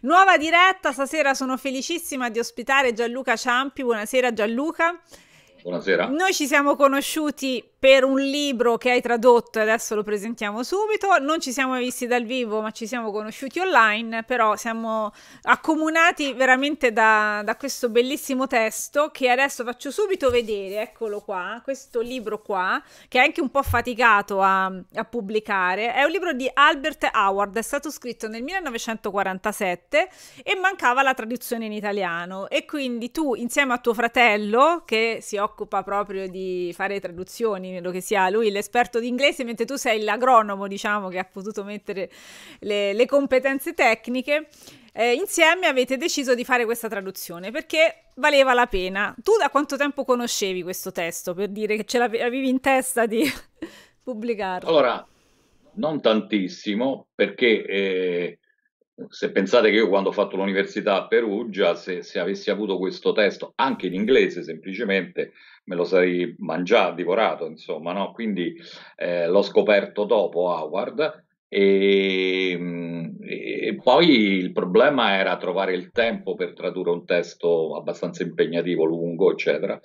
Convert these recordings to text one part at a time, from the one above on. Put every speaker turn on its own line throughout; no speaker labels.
Nuova diretta, stasera sono felicissima di ospitare Gianluca Ciampi. Buonasera Gianluca.
Buonasera.
Noi ci siamo conosciuti per un libro che hai tradotto adesso lo presentiamo subito. Non ci siamo visti dal vivo, ma ci siamo conosciuti online, però siamo accomunati veramente da, da questo bellissimo testo che adesso faccio subito vedere. Eccolo qua, questo libro qua, che è anche un po' faticato a, a pubblicare. È un libro di Albert Howard, è stato scritto nel 1947 e mancava la traduzione in italiano. E quindi tu, insieme a tuo fratello, che si occupa proprio di fare traduzioni, credo che sia lui l'esperto di inglese, mentre tu sei l'agronomo, diciamo, che ha potuto mettere le, le competenze tecniche. Eh, insieme avete deciso di fare questa traduzione perché valeva la pena. Tu da quanto tempo conoscevi questo testo per dire che ce l'avevi in testa di pubblicarlo?
Allora, non tantissimo perché eh, se pensate che io quando ho fatto l'università a Perugia, se, se, avessi avuto questo testo anche in inglese semplicemente, me lo sarei mangiato, divorato, insomma, no? Quindi eh, l'ho scoperto dopo Howard e, e, poi il problema era trovare il tempo per tradurre un testo abbastanza impegnativo, lungo, eccetera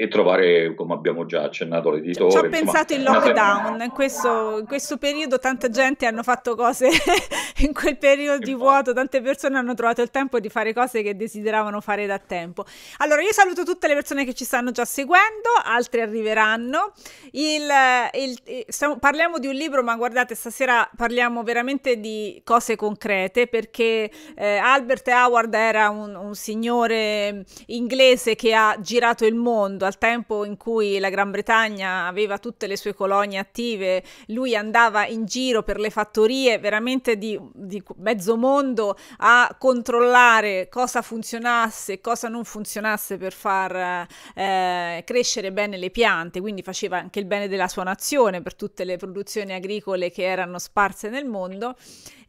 e trovare, come abbiamo già accennato, l'editore.
Ci ho pensato in lockdown, in questo, in questo, periodo tanta gente hanno fatto cose in quel periodo di vuoto, tante persone hanno trovato il tempo di fare cose che desideravano fare da tempo. Allora io saluto tutte le persone che ci stanno già seguendo, altre arriveranno. Il, il, stiamo, parliamo di un libro, ma guardate, stasera parliamo veramente di cose concrete perché eh, Albert Howard era un, un signore inglese che ha girato il mondo al tempo in cui la Gran Bretagna aveva tutte le sue colonie attive, lui andava in giro per le fattorie veramente di, di mezzo mondo a controllare cosa funzionasse e cosa non funzionasse per far eh, crescere bene le piante, quindi faceva anche il bene della sua nazione per tutte le produzioni agricole che erano sparse nel mondo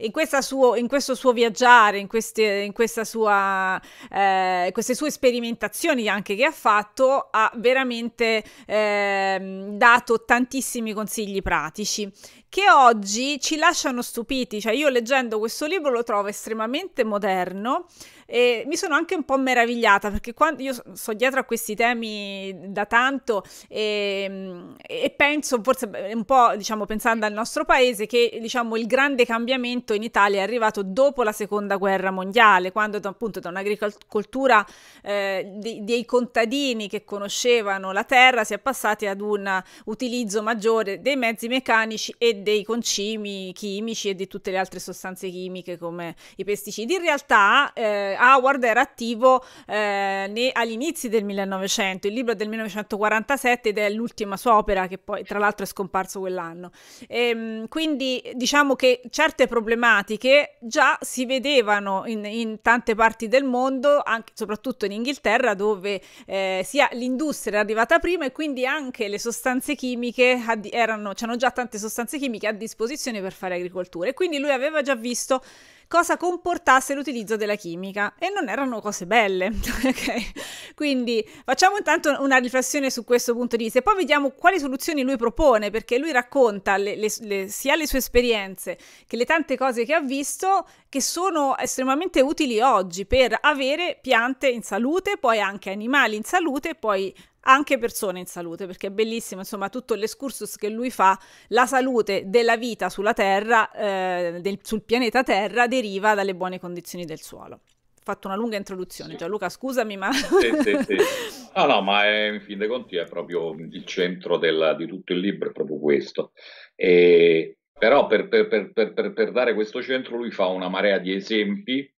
in, suo, in questo suo viaggiare, in queste, in sua, eh, queste sue sperimentazioni anche che ha fatto, ha veramente eh, dato tantissimi consigli pratici che oggi ci lasciano stupiti. Cioè, io leggendo questo libro lo trovo estremamente moderno e mi sono anche un po' meravigliata perché quando io sto dietro a questi temi da tanto e, e penso, forse un po' diciamo pensando al nostro paese, che diciamo il grande cambiamento in Italia è arrivato dopo la seconda guerra mondiale, quando appunto da un'agricoltura eh, di, dei contadini che conoscevano la terra si è passati ad un utilizzo maggiore dei mezzi meccanici e dei concimi chimici e di tutte le altre sostanze chimiche come i pesticidi. In realtà eh, Howard era attivo eh, agli inizi del 1900, il libro è del 1947 ed è l'ultima sua opera che poi tra l'altro è scomparso quell'anno. E, ehm, quindi diciamo che certe problematiche già si vedevano in, in tante parti del mondo, anche, soprattutto in Inghilterra dove eh, sia l'industria era arrivata prima e quindi anche le sostanze chimiche erano, c'erano già tante sostanze chimiche a disposizione per fare agricoltura e quindi lui aveva già visto cosa comportasse l'utilizzo della chimica e non erano cose belle. okay? Quindi facciamo intanto una riflessione su questo punto di vista e poi vediamo quali soluzioni lui propone perché lui racconta le, le, le, sia le sue esperienze che le tante cose che ha visto che sono estremamente utili oggi per avere piante in salute, poi anche animali in salute, poi anche persone in salute, perché è bellissimo, insomma, tutto l'escursus che lui fa, la salute della vita sulla Terra, eh, del, sul pianeta Terra, deriva dalle buone condizioni del suolo. Ho fatto una lunga introduzione, sì. Gianluca, scusami, ma...
Sì, sì, sì. No, no, ma è, in fin dei conti è proprio il centro del, di tutto il libro, è proprio questo. E, però per, per, per, per, dare questo centro lui fa una marea di esempi,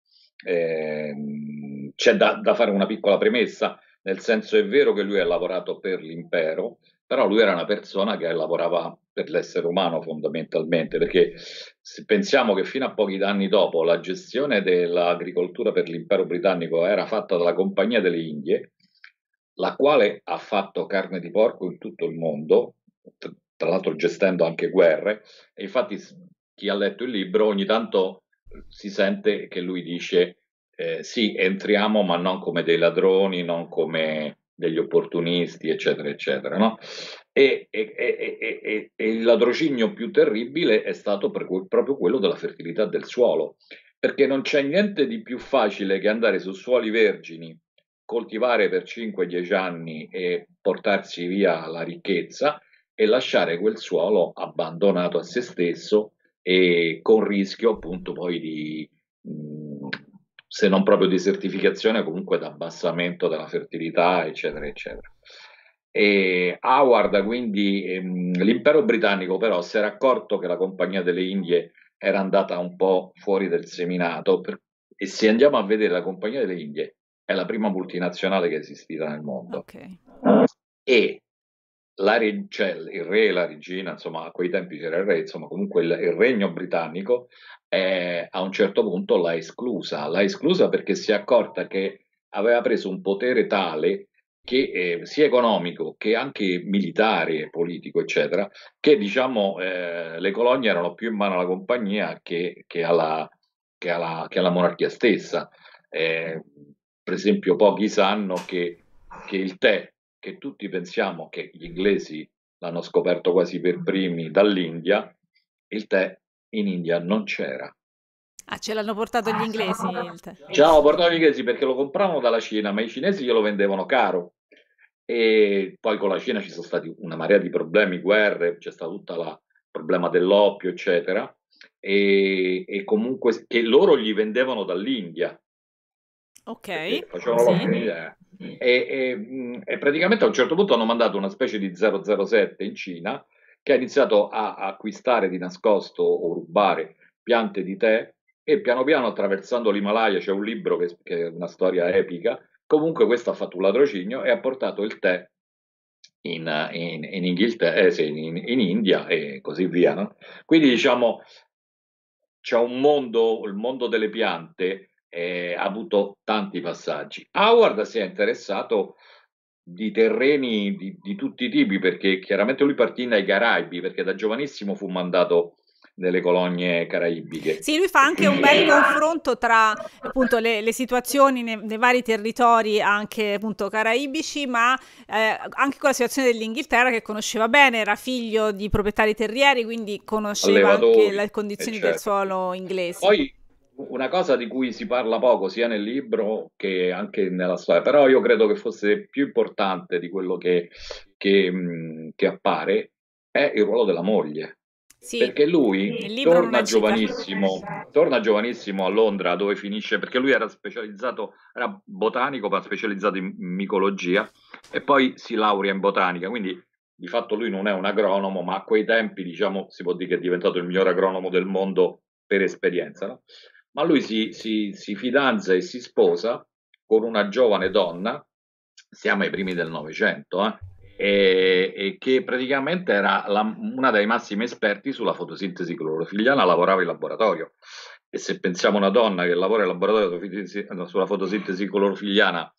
eh, c'è da, da fare una piccola premessa, nel senso è vero che lui ha lavorato per l'impero, però lui era una persona che lavorava per l'essere umano fondamentalmente, perché se pensiamo che fino a pochi anni dopo la gestione dell'agricoltura per l'impero britannico era fatta dalla Compagnia delle Indie, la quale ha fatto carne di porco in tutto il mondo, tra l'altro gestendo anche guerre, e infatti chi ha letto il libro ogni tanto si sente che lui dice eh, sì, entriamo, ma non come dei ladroni, non come degli opportunisti, eccetera, eccetera. No? E, e, e, e, il ladrocinio più terribile è stato per, proprio quello della fertilità del suolo, perché non c'è niente di più facile che andare su suoli vergini, coltivare per 5-10 anni e portarsi via la ricchezza e lasciare quel suolo abbandonato a se stesso e con rischio appunto poi di, mh, se non proprio di desertificazione, comunque di abbassamento della fertilità, eccetera, eccetera. E Howard, quindi ehm, l'impero britannico però si era accorto che la Compagnia delle Indie era andata un po' fuori del seminato per, e se andiamo a vedere la Compagnia delle Indie è la prima multinazionale che è esistita nel mondo. Okay. E la, cioè, il re e la regina, insomma, a quei tempi c'era il re, insomma, comunque il, il regno britannico eh, a un certo punto l'ha esclusa. L'ha esclusa perché si è accorta che aveva preso un potere tale che eh, sia economico che anche militare, politico, eccetera, che diciamo eh, le colonie erano più in mano alla compagnia che, che, alla, che, alla, che alla, monarchia stessa. Eh, per esempio, pochi sanno che il tè che tutti pensiamo che gli inglesi l'hanno scoperto quasi per primi dall'India, il tè in India non c'era.
Ah, ce l'hanno portato gli inglesi il tè?
Ce l'hanno portato gli inglesi perché lo compravano dalla Cina, ma i cinesi glielo vendevano caro. E poi con la Cina ci sono stati una marea di problemi, guerre, c'è stato tutto il problema dell'oppio, eccetera. E, e, comunque che loro gli vendevano dall'India.
Ok.
Facevano sì. l'oppio e, e, e, praticamente a un certo punto hanno mandato una specie di 007 in Cina che ha iniziato a, a acquistare di nascosto o rubare piante di tè e piano piano attraversando l'Himalaya c'è un libro che, che, è una storia epica comunque questo ha fatto un ladrocinio e ha portato il tè in, in, in Inghilterra eh, sì, in, in, India e così via no? quindi diciamo c'è un mondo il mondo delle piante eh, ha avuto tanti passaggi. Howard si è interessato di terreni di, di, tutti i tipi perché chiaramente lui partì dai Caraibi perché da giovanissimo fu mandato nelle colonie caraibiche.
Sì, lui fa anche un bel confronto tra appunto le, le situazioni nei, nei, vari territori anche appunto caraibici, ma eh, anche con la situazione dell'Inghilterra che conosceva bene, era figlio di proprietari terrieri, quindi conosceva Allevatori, anche le condizioni del certo. suolo inglese.
Poi una cosa di cui si parla poco sia nel libro che anche nella storia, però io credo che fosse più importante di quello che, che, che appare, è il ruolo della moglie. Sì, perché lui torna giovanissimo, torna giovanissimo a Londra dove finisce, perché lui era specializzato, era botanico ma specializzato in micologia e poi si laurea in botanica, quindi di fatto lui non è un agronomo, ma a quei tempi diciamo si può dire che è diventato il miglior agronomo del mondo per esperienza. No? Ma lui si, si, si fidanza e si sposa con una giovane donna, siamo ai primi del Novecento, eh, e, e, che praticamente era la, una dei massimi esperti sulla fotosintesi clorofilliana, lavorava in laboratorio. E se pensiamo a una donna che lavora in laboratorio sulla fotosintesi clorofilliana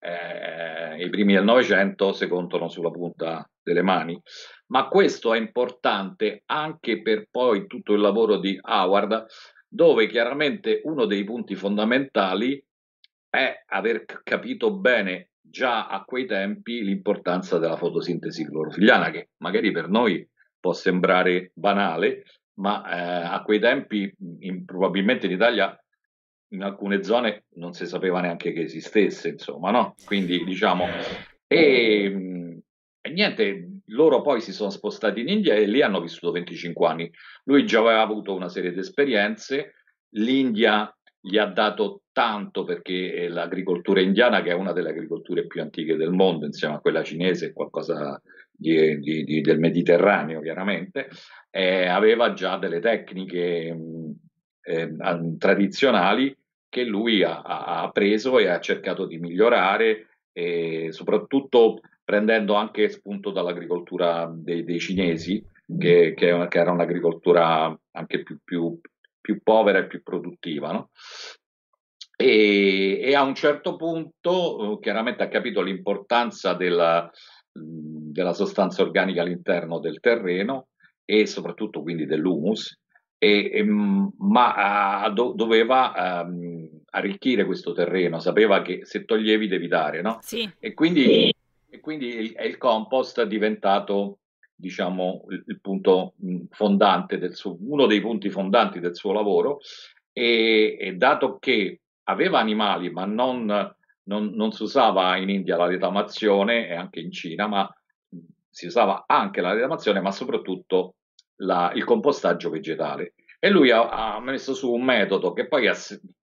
eh, i primi del Novecento si contano sulla punta delle mani. Ma questo è importante anche per poi tutto il lavoro di Howard, dove chiaramente uno dei punti fondamentali è aver capito bene già a quei tempi l'importanza della fotosintesi clorofilliana, che magari per noi può sembrare banale, ma eh, a quei tempi in, probabilmente in Italia in alcune zone non si sapeva neanche che esistesse, insomma, no? Quindi diciamo, e, e niente, loro poi si sono spostati in India e lì hanno vissuto 25 anni. Lui già aveva avuto una serie di esperienze, l'India gli ha dato tanto perché l'agricoltura indiana, che è una delle agricolture più antiche del mondo, insieme a quella cinese, qualcosa di, di, di, del Mediterraneo chiaramente, eh, aveva già delle tecniche eh, tradizionali che lui ha, ha, preso e ha cercato di migliorare, e soprattutto prendendo anche spunto dall'agricoltura dei, dei cinesi, che, che, che, era un'agricoltura anche più, più, più povera e più produttiva. No? E, e, a un certo punto eh, chiaramente ha capito l'importanza della, della sostanza organica all'interno del terreno e soprattutto quindi dell'humus, e, e, ma do, doveva um, arricchire questo terreno, sapeva che se toglievi devi dare, no?
Sì.
E quindi quindi il, il compost è diventato diciamo il, il punto fondante del suo, uno dei punti fondanti del suo lavoro e, e dato che aveva animali ma non, non, non, si usava in India la retamazione e anche in Cina, ma si usava anche la retamazione ma soprattutto la, il compostaggio vegetale. E lui ha, ha, messo su un metodo che poi ha,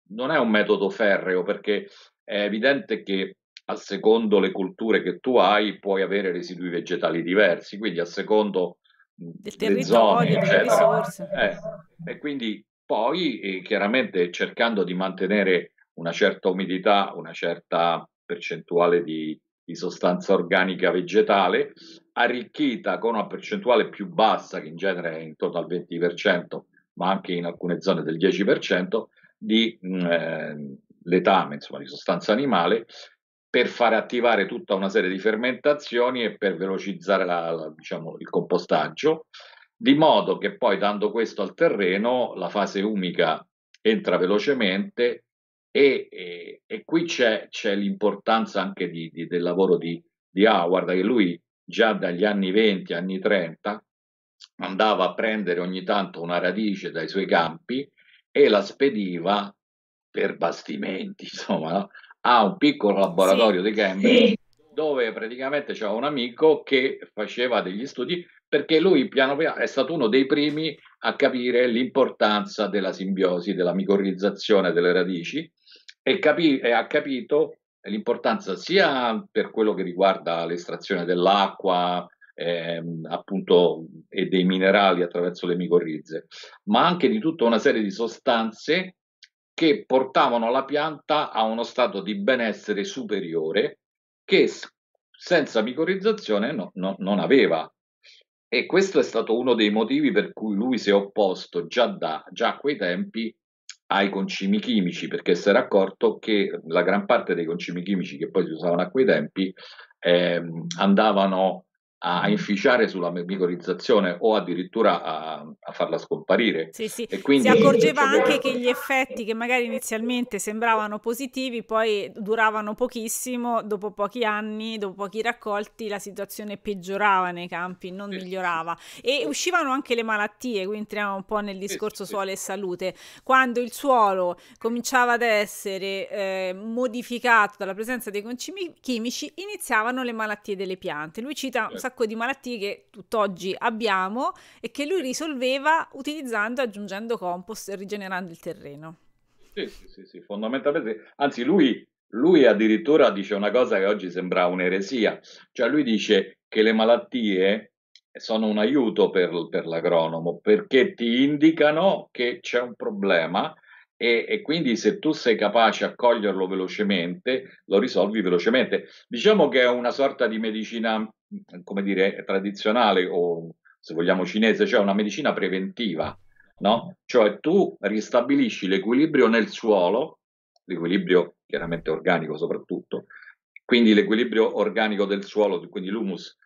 non è un metodo ferreo perché è evidente che a secondo le culture che tu hai puoi avere residui vegetali diversi, quindi a secondo
del territorio, delle risorse.
Eh, e quindi poi eh, chiaramente cercando di mantenere una certa umidità, una certa percentuale di, di sostanza organica vegetale, arricchita con una percentuale più bassa, che in genere è intorno al 20%, ma anche in alcune zone del 10%, di eh, letame, insomma, di sostanza animale, per fare attivare tutta una serie di fermentazioni e per velocizzare la, la, diciamo, il compostaggio, di modo che poi dando questo al terreno la fase umica entra velocemente e, e, e qui c'è, c'è, l'importanza anche di, di, del lavoro di, di Howard, che lui già dagli anni 20, anni 30 andava a prendere ogni tanto una radice dai suoi campi e la spediva per bastimenti, insomma, no? Ha un piccolo laboratorio sì. di Cambridge dove praticamente c'era un amico che faceva degli studi perché lui piano piano è stato uno dei primi a capire l'importanza della simbiosi, della micorrizzazione delle radici e, capi- e ha capito l'importanza sia per quello che riguarda l'estrazione dell'acqua, ehm, appunto, e dei minerali attraverso le micorrize, ma anche di tutta una serie di sostanze che portavano la pianta a uno stato di benessere superiore che senza micorrizzazione no, no, non aveva. E questo è stato uno dei motivi per cui lui si è opposto già, da, già a quei tempi ai concimi chimici, perché si era accorto che la gran parte dei concimi chimici che poi si usavano a quei tempi eh, andavano a inficiare sulla micorizzazione o addirittura a, a farla scomparire.
Sì, sì. E quindi, si accorgeva anche che gli effetti che magari inizialmente sembravano positivi poi duravano pochissimo, dopo pochi anni, dopo pochi raccolti la situazione peggiorava nei campi, non sì, migliorava e uscivano anche le malattie, qui entriamo un po' nel discorso suolo e salute. Quando il suolo cominciava ad essere eh, modificato dalla presenza dei concimi chimici, iniziavano le malattie delle piante. Lui cita. Sacco di malattie che tutt'oggi abbiamo e che lui risolveva utilizzando, aggiungendo compost e rigenerando il terreno.
Sì, sì, sì, sì fondamentalmente, anzi lui, lui addirittura dice una cosa che oggi sembra un'eresia, cioè lui dice che le malattie sono un aiuto per, per l'agronomo perché ti indicano che c'è un problema e, e, quindi se tu sei capace a coglierlo velocemente, lo risolvi velocemente. Diciamo che è una sorta di medicina come dire, tradizionale o se vogliamo cinese, cioè una medicina preventiva, no? Cioè tu ristabilisci l'equilibrio nel suolo, l'equilibrio chiaramente organico soprattutto, quindi l'equilibrio organico del suolo, quindi l'humus,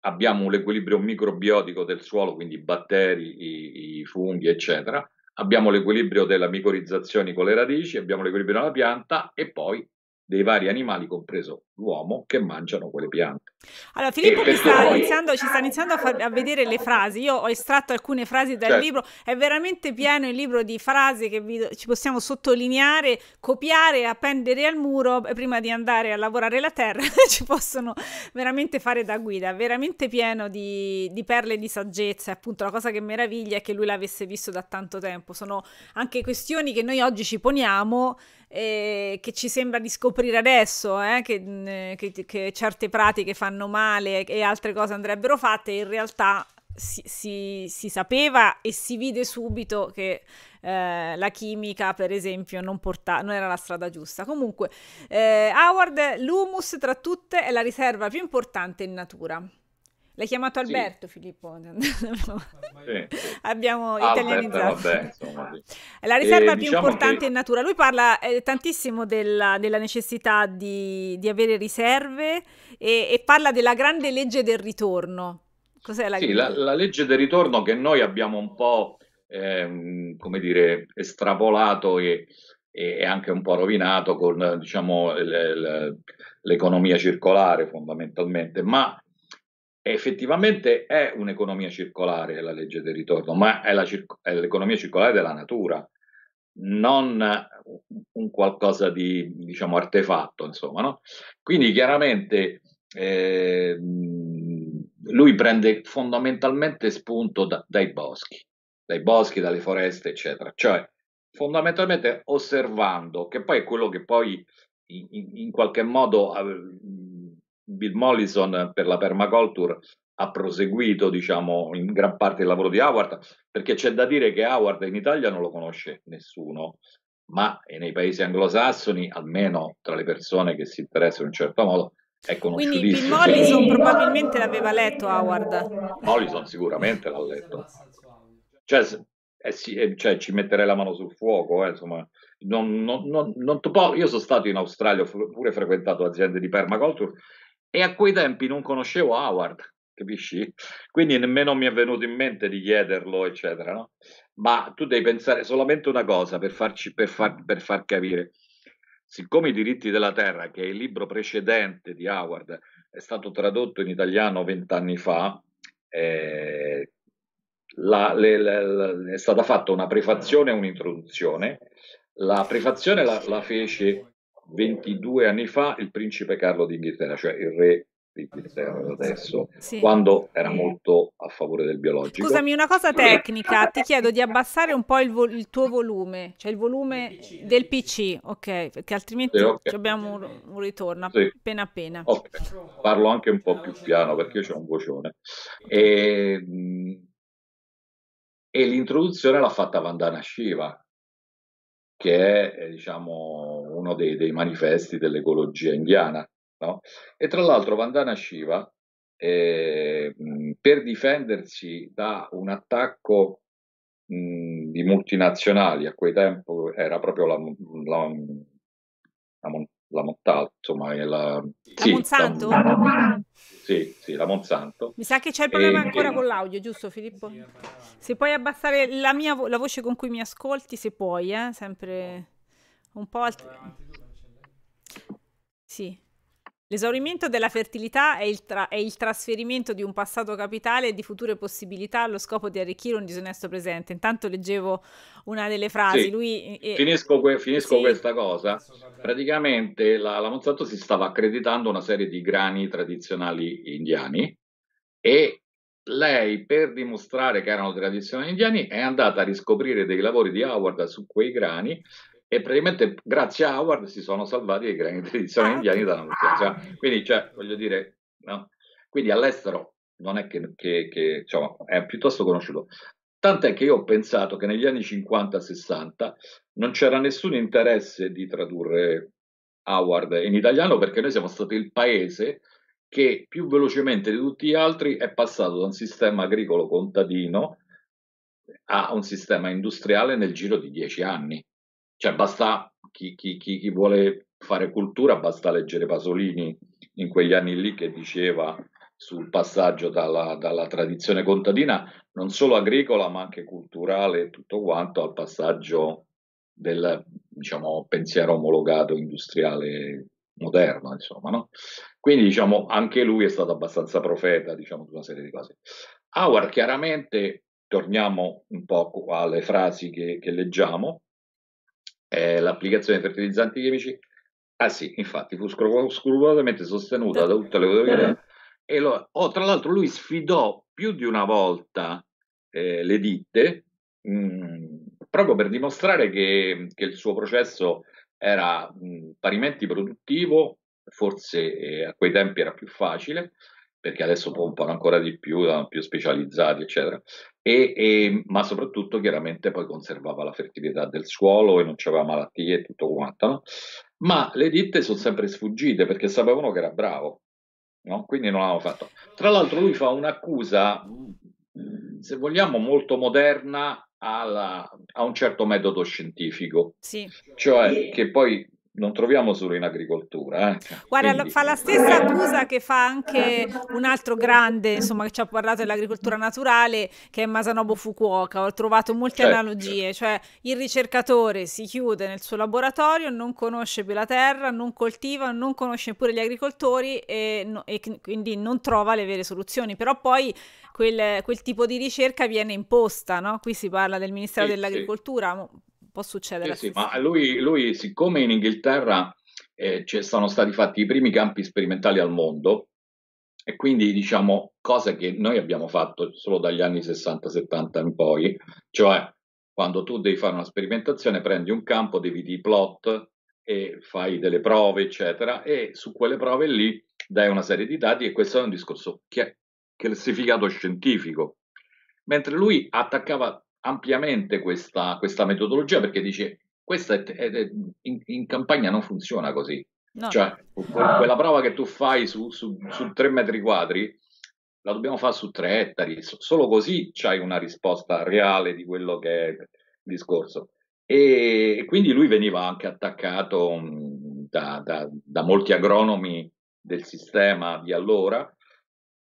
abbiamo l'equilibrio microbiotico del suolo, quindi batteri, i, i funghi, eccetera, abbiamo l'equilibrio della micorizzazione con le radici, abbiamo l'equilibrio della pianta e poi dei vari animali, compreso l'uomo, che mangiano quelle piante.
Allora, Filippo sta poi... iniziando, ci sta iniziando a, far, a, vedere le frasi. Io ho estratto alcune frasi dal certo. libro, è veramente pieno il libro di frasi che vi, ci possiamo sottolineare, copiare, appendere al muro prima di andare a lavorare la terra. ci possono veramente fare da guida. È veramente pieno di, di perle di saggezza. Appunto, la cosa che meraviglia è che lui l'avesse visto da tanto tempo. Sono anche questioni che noi oggi ci poniamo eh, che ci sembra di scoprire adesso, eh, che, che, che, certe pratiche fanno male e altre cose andrebbero fatte, in realtà si, si, si sapeva e si vide subito che eh, la chimica, per esempio, non, porta- non, era la strada giusta. Comunque, eh, Howard, l'humus tra tutte è la riserva più importante in natura. L'hai chiamato Alberto, sì. Filippo? sì. Abbiamo Albert, italianizzato. Vabbè, insomma, sì. È la riserva e più diciamo importante che... in natura. Lui parla eh, tantissimo della, della necessità di, di, avere riserve e, e, parla della grande legge del ritorno.
Cos'è la, sì, la, la legge del ritorno che noi abbiamo un po', eh, come dire, estrapolato e, e anche un po' rovinato con, diciamo, le, le, l'economia circolare fondamentalmente, ma effettivamente è un'economia circolare la legge del ritorno, ma è, la, è l'economia circolare della natura. non un qualcosa di, diciamo, artefatto, insomma, no? Quindi chiaramente eh, lui prende fondamentalmente spunto da, dai boschi, dai boschi, dalle foreste, eccetera. Cioè, fondamentalmente osservando, che poi è quello che poi in, in qualche modo Bill Mollison per la permaculture ha proseguito, diciamo, in gran parte il lavoro di Howard, perché c'è da dire che Howard in Italia non lo conosce nessuno, ma nei paesi anglosassoni, almeno tra le persone che si interessano in un certo modo, è
Quindi Bill Mollison probabilmente l'aveva letto Howard.
Mollison sicuramente l'ha letto. Cioè, eh sì, eh, cioè, ci metterei la mano sul fuoco, eh, insomma. Non, non, non, non io sono stato in Australia, ho pure frequentato aziende di permaculture e a quei tempi non conoscevo Howard, capisci? Quindi nemmeno mi è venuto in mente di chiederlo, eccetera, no? Ma tu devi pensare solamente una cosa per, farci, per, far, per far capire. Siccome I diritti della terra, che è il libro precedente di Howard, è stato tradotto in italiano vent'anni fa, eh, la, le, le, è stata fatta una prefazione e un'introduzione. La prefazione la, la fece 22 anni fa il principe Carlo d'Inghilterra, cioè il re adesso, sì. quando era molto a favore del biologico.
Scusami, una cosa tecnica, ti chiedo di abbassare un po' il, vo- il tuo volume, cioè il volume del PC, ok? Perché altrimenti sì, okay. abbiamo un, un ritorno sì. appena appena.
Okay. Parlo anche un po' più piano perché io ho un vocione. E, e l'introduzione l'ha fatta Vandana Shiva, che è diciamo, uno dei, dei manifesti dell'ecologia indiana No? E tra l'altro Vandana Shiva, eh, per difendersi da un attacco mh, di multinazionali, a quel tempo era proprio la, la, la, la Montalto, insomma, la,
la sì, Monsanto?
La, sì, sì, la Monsanto.
Mi sa che c'è il problema e, ancora che... con l'audio, giusto Filippo? Se puoi abbassare la, mia, la voce con cui mi ascolti, se puoi, eh? sempre un po' alt... Sì. L'esaurimento della fertilità è il, tra- è il, trasferimento di un passato capitale e di future possibilità allo scopo di arricchire un disonesto presente. Intanto leggevo una delle frasi.
Sì.
Lui,
eh, finisco, que- finisco sì. questa cosa. Praticamente la, la Monsanto si stava accreditando una serie di grani tradizionali indiani e lei, per dimostrare che erano tradizionali indiani, è andata a riscoprire dei lavori di Howard su quei grani e praticamente grazie a Howard si sono salvati i grani tradizionali ah, indiani dalla multinazionale. Quindi, cioè, voglio dire, no? Quindi all'estero non è che, che, che diciamo, è piuttosto conosciuto. Tant'è che io ho pensato che negli anni 50-60 non c'era nessun interesse di tradurre Howard in italiano perché noi siamo stati il paese che più velocemente di tutti gli altri è passato da un sistema agricolo contadino a un sistema industriale nel giro di dieci anni. Cioè, basta chi, chi, chi, chi vuole fare cultura, basta leggere Pasolini in quegli anni lì che diceva sul passaggio dalla, dalla, tradizione contadina, non solo agricola, ma anche culturale e tutto quanto, al passaggio del diciamo, pensiero omologato industriale moderno, insomma. No? Quindi, diciamo, anche lui è stato abbastanza profeta, diciamo, di una serie di cose. Howard, chiaramente, torniamo un po' alle frasi che, che leggiamo, eh, l'applicazione di fertilizzanti chimici, ah sì, infatti fu scrupolosamente sostenuta da tutte le autorità e lo, oh, tra l'altro lui sfidò più di una volta eh, le ditte mh, mm, proprio per dimostrare che, che, il suo processo era mh, mm, parimenti produttivo, forse eh, a quei tempi era più facile, perché adesso pompano ancora di più, più specializzati, eccetera, e, e, ma soprattutto chiaramente poi conservava la fertilità del suolo e non c'aveva malattie e tutto quanto, no? Ma le ditte sono sempre sfuggite perché sapevano che era bravo, no? Quindi non l'hanno fatto. Tra l'altro lui fa un'accusa, se vogliamo, molto moderna alla, a un certo metodo scientifico,
sì.
cioè che poi non troviamo solo in agricoltura. Eh.
Guarda, Quindi... fa la stessa accusa che fa anche un altro grande, insomma, che ci ha parlato dell'agricoltura naturale, che è Masanobu Fukuoka. Ho trovato molte certo, analogie, certo. cioè il ricercatore si chiude nel suo laboratorio, non conosce più la terra, non coltiva, non conosce neppure gli agricoltori e, no, e quindi non trova le vere soluzioni. Però poi quel, quel tipo di ricerca viene imposta, no? Qui si parla del Ministero sì, dell'Agricoltura. Sì può succedere.
Sì, sì ma lui, lui, siccome in Inghilterra eh, ci sono stati fatti i primi campi sperimentali al mondo, e quindi diciamo cose che noi abbiamo fatto solo dagli anni 60-70 in poi, cioè quando tu devi fare una sperimentazione prendi un campo, dividi i plot e fai delle prove, eccetera, e su quelle prove lì dai una serie di dati e questo è un discorso che è classificato scientifico. Mentre lui attaccava ampiamente questa, questa metodologia perché dice questa è, è, è, in, in, campagna non funziona così. No. Cioè, quella prova che tu fai su, su, su 3 metri quadri la dobbiamo fare su 3 ettari, solo così c'hai una risposta reale di quello che è il discorso. E quindi lui veniva anche attaccato da, da, da molti agronomi del sistema di allora.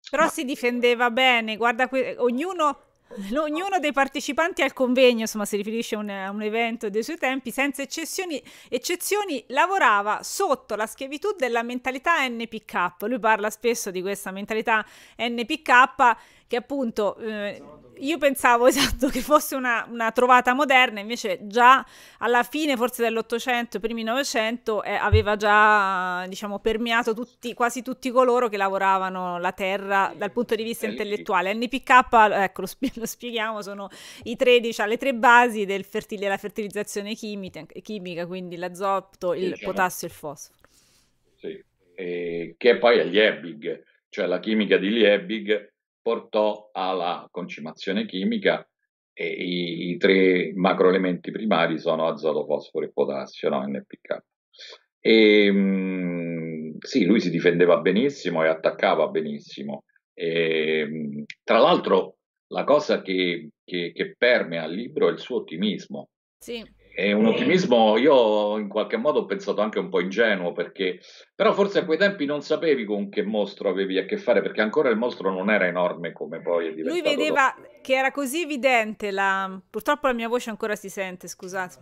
Però Ma... si difendeva bene, guarda, ognuno Ognuno dei partecipanti al convegno, insomma si riferisce a un, a un evento dei suoi tempi, senza eccezioni, eccezioni, lavorava sotto la schiavitù della mentalità NPK. Lui parla spesso di questa mentalità NPK che appunto eh, io pensavo esatto che fosse una, una, trovata moderna, invece già alla fine forse dell'Ottocento, primi Novecento, eh, aveva già diciamo permeato tutti, quasi tutti coloro che lavoravano la terra dal punto di vista intellettuale. NPK, ecco lo, spie- lo spieghiamo, sono i 13, le tre basi del fertil- della fertilizzazione chimica, chimica, quindi l'azoto, il diciamo. potassio e il fosforo.
Sì, che poi è Liebig, cioè la chimica di Liebig portò alla concimazione chimica e i, i tre macroelementi primari sono azoto, fosforo e potassio, no? NPK. E, mh, sì, lui si difendeva benissimo e attaccava benissimo. E, mh, tra l'altro, la cosa che, che, che permea il libro è il suo ottimismo.
Sì.
È un ottimismo, io in qualche modo ho pensato anche un po' ingenuo, perché però forse a quei tempi non sapevi con che mostro avevi a che fare, perché ancora il mostro non era enorme come poi è diventato.
Lui vedeva dopo. che era così evidente, la... purtroppo la mia voce ancora si sente, scusate.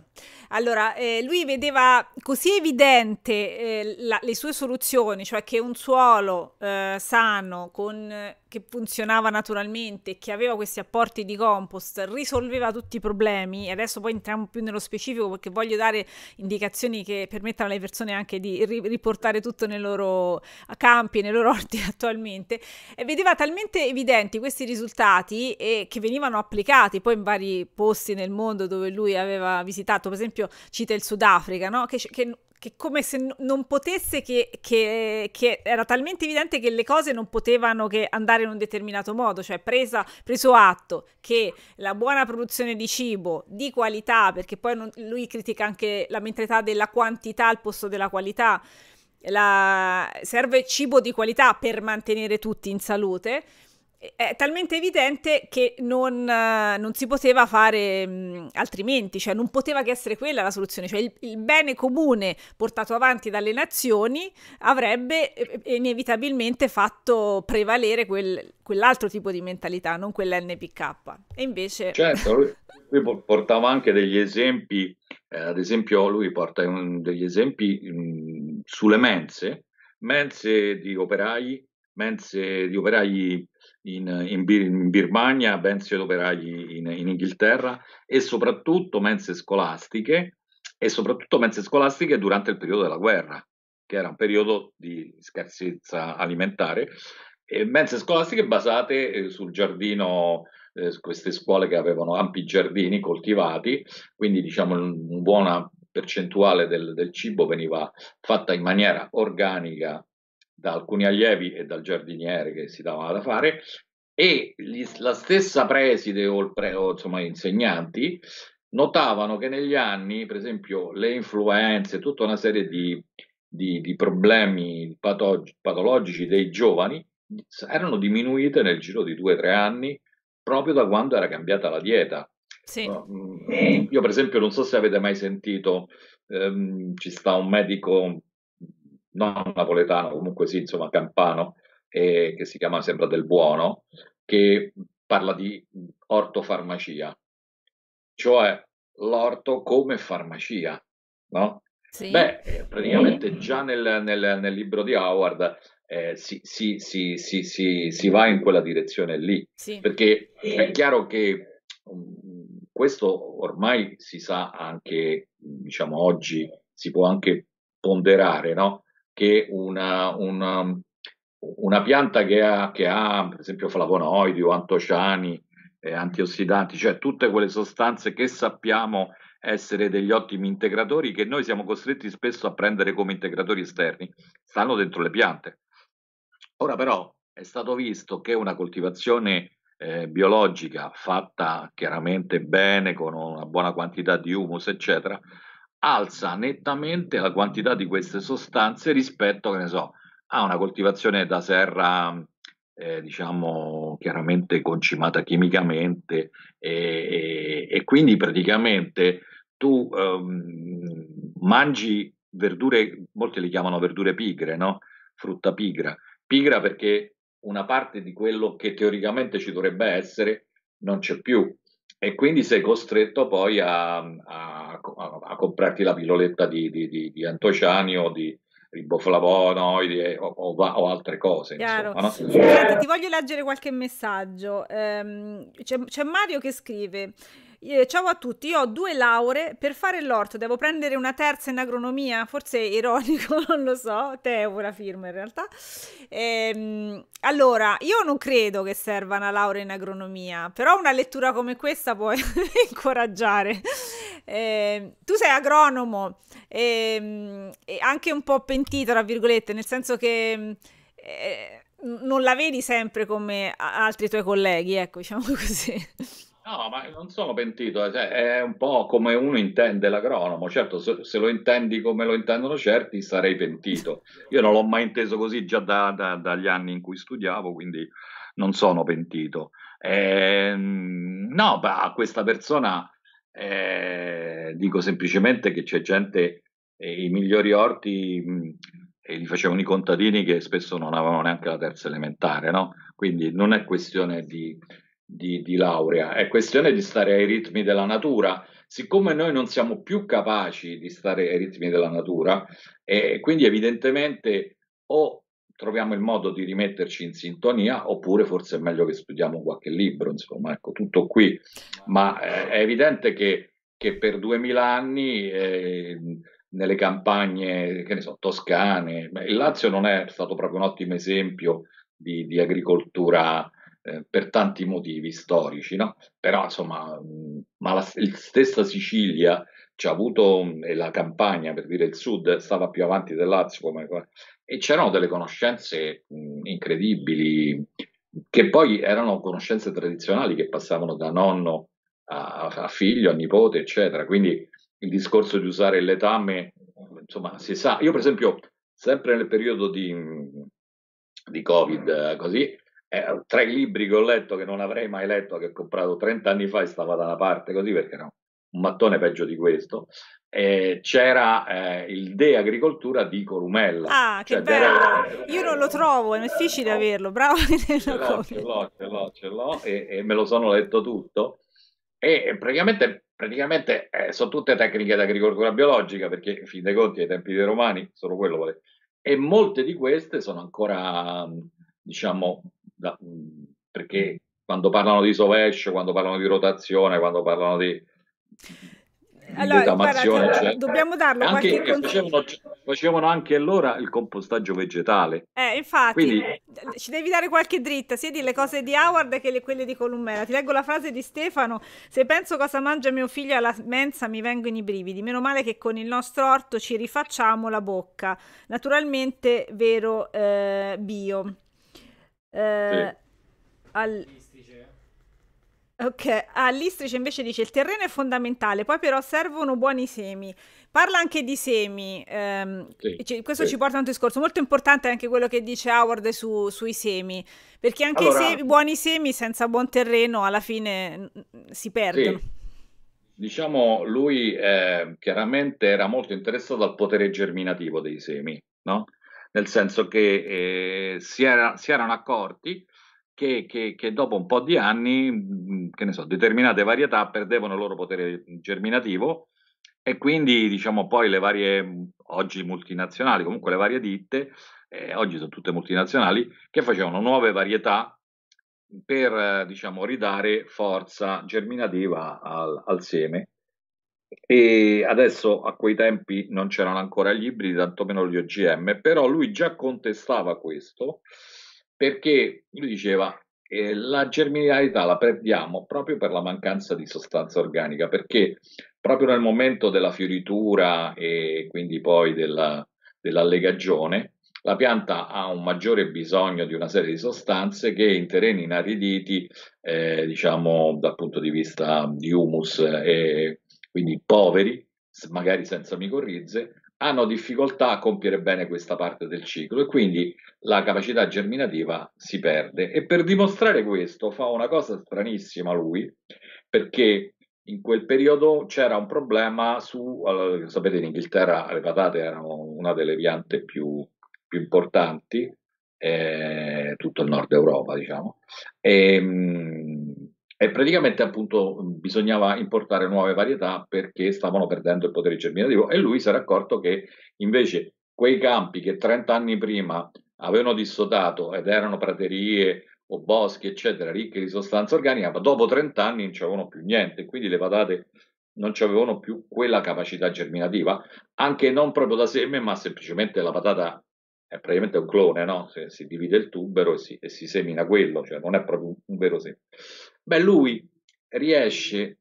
Allora, eh, lui vedeva così evidente eh, la, le sue soluzioni, cioè che un suolo eh, sano, con che funzionava naturalmente, che aveva questi apporti di compost, risolveva tutti i problemi. E adesso poi entriamo più nello specifico perché voglio dare indicazioni che permettano alle persone anche di ri- riportare tutto nei loro campi, nei loro orti attualmente. E vedeva talmente evidenti questi risultati e che venivano applicati poi in vari posti nel mondo dove lui aveva visitato, per esempio cita il Sudafrica, no? che, che che come se non potesse che, che, che, era talmente evidente che le cose non potevano che andare in un determinato modo, cioè presa, preso atto che la buona produzione di cibo di qualità, perché poi non, lui critica anche la mentalità della quantità al posto della qualità, la, serve cibo di qualità per mantenere tutti in salute è talmente evidente che non, non si poteva fare mh, altrimenti, cioè non poteva che essere quella la soluzione, cioè il, il bene comune portato avanti dalle nazioni avrebbe inevitabilmente fatto prevalere quel, quell'altro tipo di mentalità, non quella NPK. E invece...
Certo, lui, lui portava anche degli esempi, eh, ad esempio lui porta un, degli esempi mh, sulle mense, mense di operai, mense di operai in, in, in Birmania, mense operai in, in Inghilterra e soprattutto mense scolastiche e soprattutto mense scolastiche durante il periodo della guerra, che era un periodo di scarsezza alimentare, e mense scolastiche basate eh, sul giardino, eh, queste scuole che avevano ampi giardini coltivati, quindi diciamo una buona percentuale del, del cibo veniva fatta in maniera organica da alcuni allievi e dal giardiniere che si dava da fare e gli, la stessa preside o, il pre, o insomma insegnanti notavano che negli anni, per esempio, le influenze, tutta una serie di, di, di problemi patog- patologici dei giovani erano diminuite nel giro di due o tre anni proprio da quando era cambiata la dieta.
Sì.
Io per esempio non so se avete mai sentito, ehm, ci sta un medico non napoletano, comunque sì, insomma, campano, eh, che si chiama Sembra del Buono, che parla di ortofarmacia, cioè l'orto come farmacia, no?
Sì.
Beh, eh, praticamente già nel, nel, nel libro di Howard eh, si, si, si, si, va in quella direzione lì,
sì.
perché è chiaro che um, questo ormai si sa anche, diciamo oggi, si può anche ponderare, no? Che una, una, una pianta che ha, che ha, per esempio, flavonoidi o antociani, eh, antiossidanti, cioè tutte quelle sostanze che sappiamo essere degli ottimi integratori che noi siamo costretti spesso a prendere come integratori esterni, stanno dentro le piante. Ora però è stato visto che una coltivazione eh, biologica fatta chiaramente bene, con una buona quantità di humus, eccetera, alza nettamente la quantità di queste sostanze rispetto, che ne so, a una coltivazione da serra eh, diciamo chiaramente concimata chimicamente e, e, e quindi praticamente tu um, mangi verdure, molti le chiamano verdure pigre, no? frutta pigra, pigra perché una parte di quello che teoricamente ci dovrebbe essere non c'è più e quindi sei costretto poi a, a, a, comprarti la pilloletta di, di, di, di antociani o di, riboflavonoidi o, o, o, altre cose. Insomma, no?
Senti, ti voglio leggere qualche messaggio. Um, c'è, c'è Mario che scrive. Eh, ciao a tutti, io ho due lauree, per fare l'orto devo prendere una terza in agronomia, forse ironico, non lo so, Teo la firma in realtà. Ehm, allora, io non credo che serva una laurea in agronomia, però una lettura come questa può incoraggiare. Eh, tu sei agronomo eh, e anche un po' pentito, tra virgolette, nel senso che... Eh, non la vedi sempre come altri tuoi colleghi, ecco, diciamo così.
No, ma non sono pentito, cioè, è un po' come uno intende l'agronomo. Certo, se, se, lo intendi come lo intendono certi, sarei pentito. Io non l'ho mai inteso così già da, da, dagli anni in cui studiavo, quindi non sono pentito. Eh, no, a questa persona eh, dico semplicemente che c'è gente, eh, i migliori orti mh, li facevano i contadini che spesso non avevano neanche la terza elementare, no? Quindi non è questione di di, di laurea, è questione di stare ai ritmi della natura. Siccome noi non siamo più capaci di stare ai ritmi della natura, e quindi evidentemente o troviamo il modo di rimetterci in sintonia, oppure forse è meglio che studiamo qualche libro, insomma, ecco, tutto qui. Ma eh, è evidente che, che, per duemila anni eh, nelle campagne, che ne so, toscane, il Lazio non è stato proprio un ottimo esempio di, di agricoltura eh, per tanti motivi storici, no? Però insomma, mh, ma la, stessa Sicilia ci ha avuto, e la campagna, per dire il sud, stava più avanti del Lazio, come, e c'erano delle conoscenze mh, incredibili, che poi erano conoscenze tradizionali che passavano da nonno a, a figlio, a nipote, eccetera. Quindi il discorso di usare il letame, insomma, si sa. Io, per esempio, sempre nel periodo di, di Covid, così, eh, tra i libri che ho letto che non avrei mai letto, che ho comprato 30 anni fa e stava da una parte così perché era un mattone peggio di questo, eh, c'era eh, il De Agricoltura di Corumella.
Ah, che cioè, bello! Io non lo trovo, è difficile averlo, bravo
ce l'ho, ce l'ho, ce l'ho, ce l'ho e, e, me lo sono letto tutto. E praticamente, praticamente eh, sono tutte tecniche di agricoltura biologica, perché in fin dei conti ai tempi dei romani sono quello. E molte di queste sono ancora, diciamo, da, perché quando parlano di sovescio, quando parlano di rotazione, quando parlano di
allora, guarda, dobbiamo darlo
anche, facevano, facevano, anche allora il compostaggio vegetale.
Eh, infatti, Quindi... ci devi dare qualche dritta, sia di le cose di Howard che le, quelle di Columbera. Ti leggo la frase di Stefano: Se penso cosa mangia mio figlio alla mensa, mi vengono i brividi. Meno male che con il nostro orto ci rifacciamo la bocca. Naturalmente, vero eh, bio. Eh, sì. al... Ok, all'Istrice invece dice il terreno è fondamentale, poi però servono buoni semi. Parla anche di semi, ehm, sì, questo sì. ci porta a un discorso molto importante anche quello che dice Howard su, sui semi, perché anche allora, i semi, buoni semi senza buon terreno alla fine si perdono. Sì.
Diciamo, lui eh, chiaramente era molto interessato al potere germinativo dei semi, no? Nel senso che eh, si, era, si, erano accorti che, che, che, dopo un po' di anni, mm, che ne so, determinate varietà perdevano il loro potere germinativo e quindi diciamo poi le varie, oggi multinazionali, comunque le varie ditte, eh, oggi sono tutte multinazionali, che facevano nuove varietà per diciamo, ridare forza germinativa al, al seme. E adesso a quei tempi non c'erano ancora gli ibridi, tantomeno gli OGM, però lui già contestava questo perché lui diceva eh, la germinalità la perdiamo proprio per la mancanza di sostanza organica, perché proprio nel momento della fioritura e quindi poi della, dell'allegagione, la pianta ha un maggiore bisogno di una serie di sostanze che in terreni inariditi, eh, diciamo dal punto di vista di humus e quindi poveri, magari senza micorrize, hanno difficoltà a compiere bene questa parte del ciclo e quindi la capacità germinativa si perde. E per dimostrare questo fa una cosa stranissima lui, perché in quel periodo c'era un problema su, sapete in Inghilterra le patate erano una delle piante più, più importanti, eh, tutto il nord Europa diciamo, e, ehm, e praticamente appunto bisognava importare nuove varietà perché stavano perdendo il potere germinativo e lui si era accorto che invece quei campi che 30 anni prima avevano dissodato ed erano praterie o boschi eccetera ricchi di sostanza organica, ma dopo 30 anni non c'avevano più niente, quindi le patate non avevano più quella capacità germinativa, anche non proprio da seme, ma semplicemente la patata è praticamente un clone, no? Si, si divide il tubero e si, e si, semina quello, cioè non è proprio un vero seme. Beh, lui riesce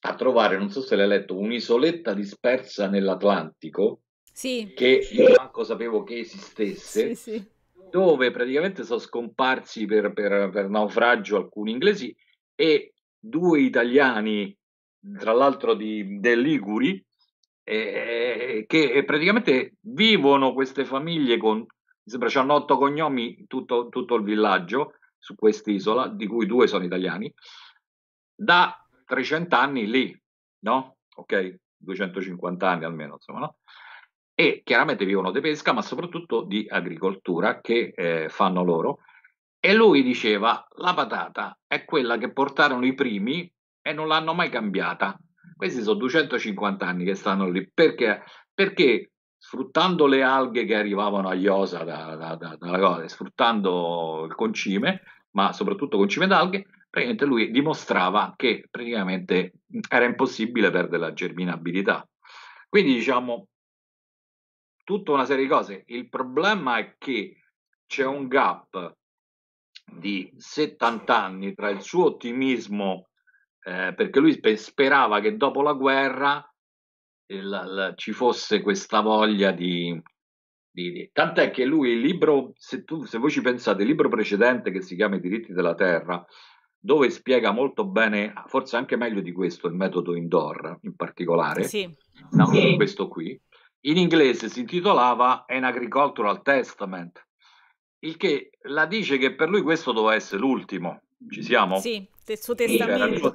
a trovare, non so se l'hai letto, un'isoletta dispersa nell'Atlantico,
sì.
che io manco sapevo che esistesse,
sì, sì.
dove praticamente sono scomparsi per, per, per naufragio alcuni inglesi e due italiani, tra l'altro di, del Liguri, eh, che praticamente vivono queste famiglie con, mi sembra, hanno otto cognomi tutto, tutto il villaggio su quest'isola, di cui due sono italiani, da 300 anni lì, no? Ok? 250 anni almeno, insomma, no? E chiaramente vivono di pesca, ma soprattutto di agricoltura che eh, fanno loro. E lui diceva, la patata è quella che portarono i primi e non l'hanno mai cambiata. Questi sono 250 anni che stanno lì. Perché? Perché sfruttando le alghe che arrivavano a Iosa da, da, da, da cosa, sfruttando il concime, ma soprattutto concime d'alghe, praticamente lui dimostrava che praticamente era impossibile perdere la germinabilità. Quindi diciamo tutta una serie di cose. Il problema è che c'è un gap di 70 anni tra il suo ottimismo eh, perché lui sperava che dopo la guerra il, il, ci fosse questa voglia di, di, di, Tant'è che lui, il libro, se, tu, se voi ci pensate, il libro precedente che si chiama I diritti della terra, dove spiega molto bene, forse anche meglio di questo, il metodo indoor in particolare,
sì.
no, questo qui, in inglese si intitolava An Agricultural Testament, il che la dice che per lui questo doveva essere l'ultimo. Ci siamo?
Sì, del suo testamento.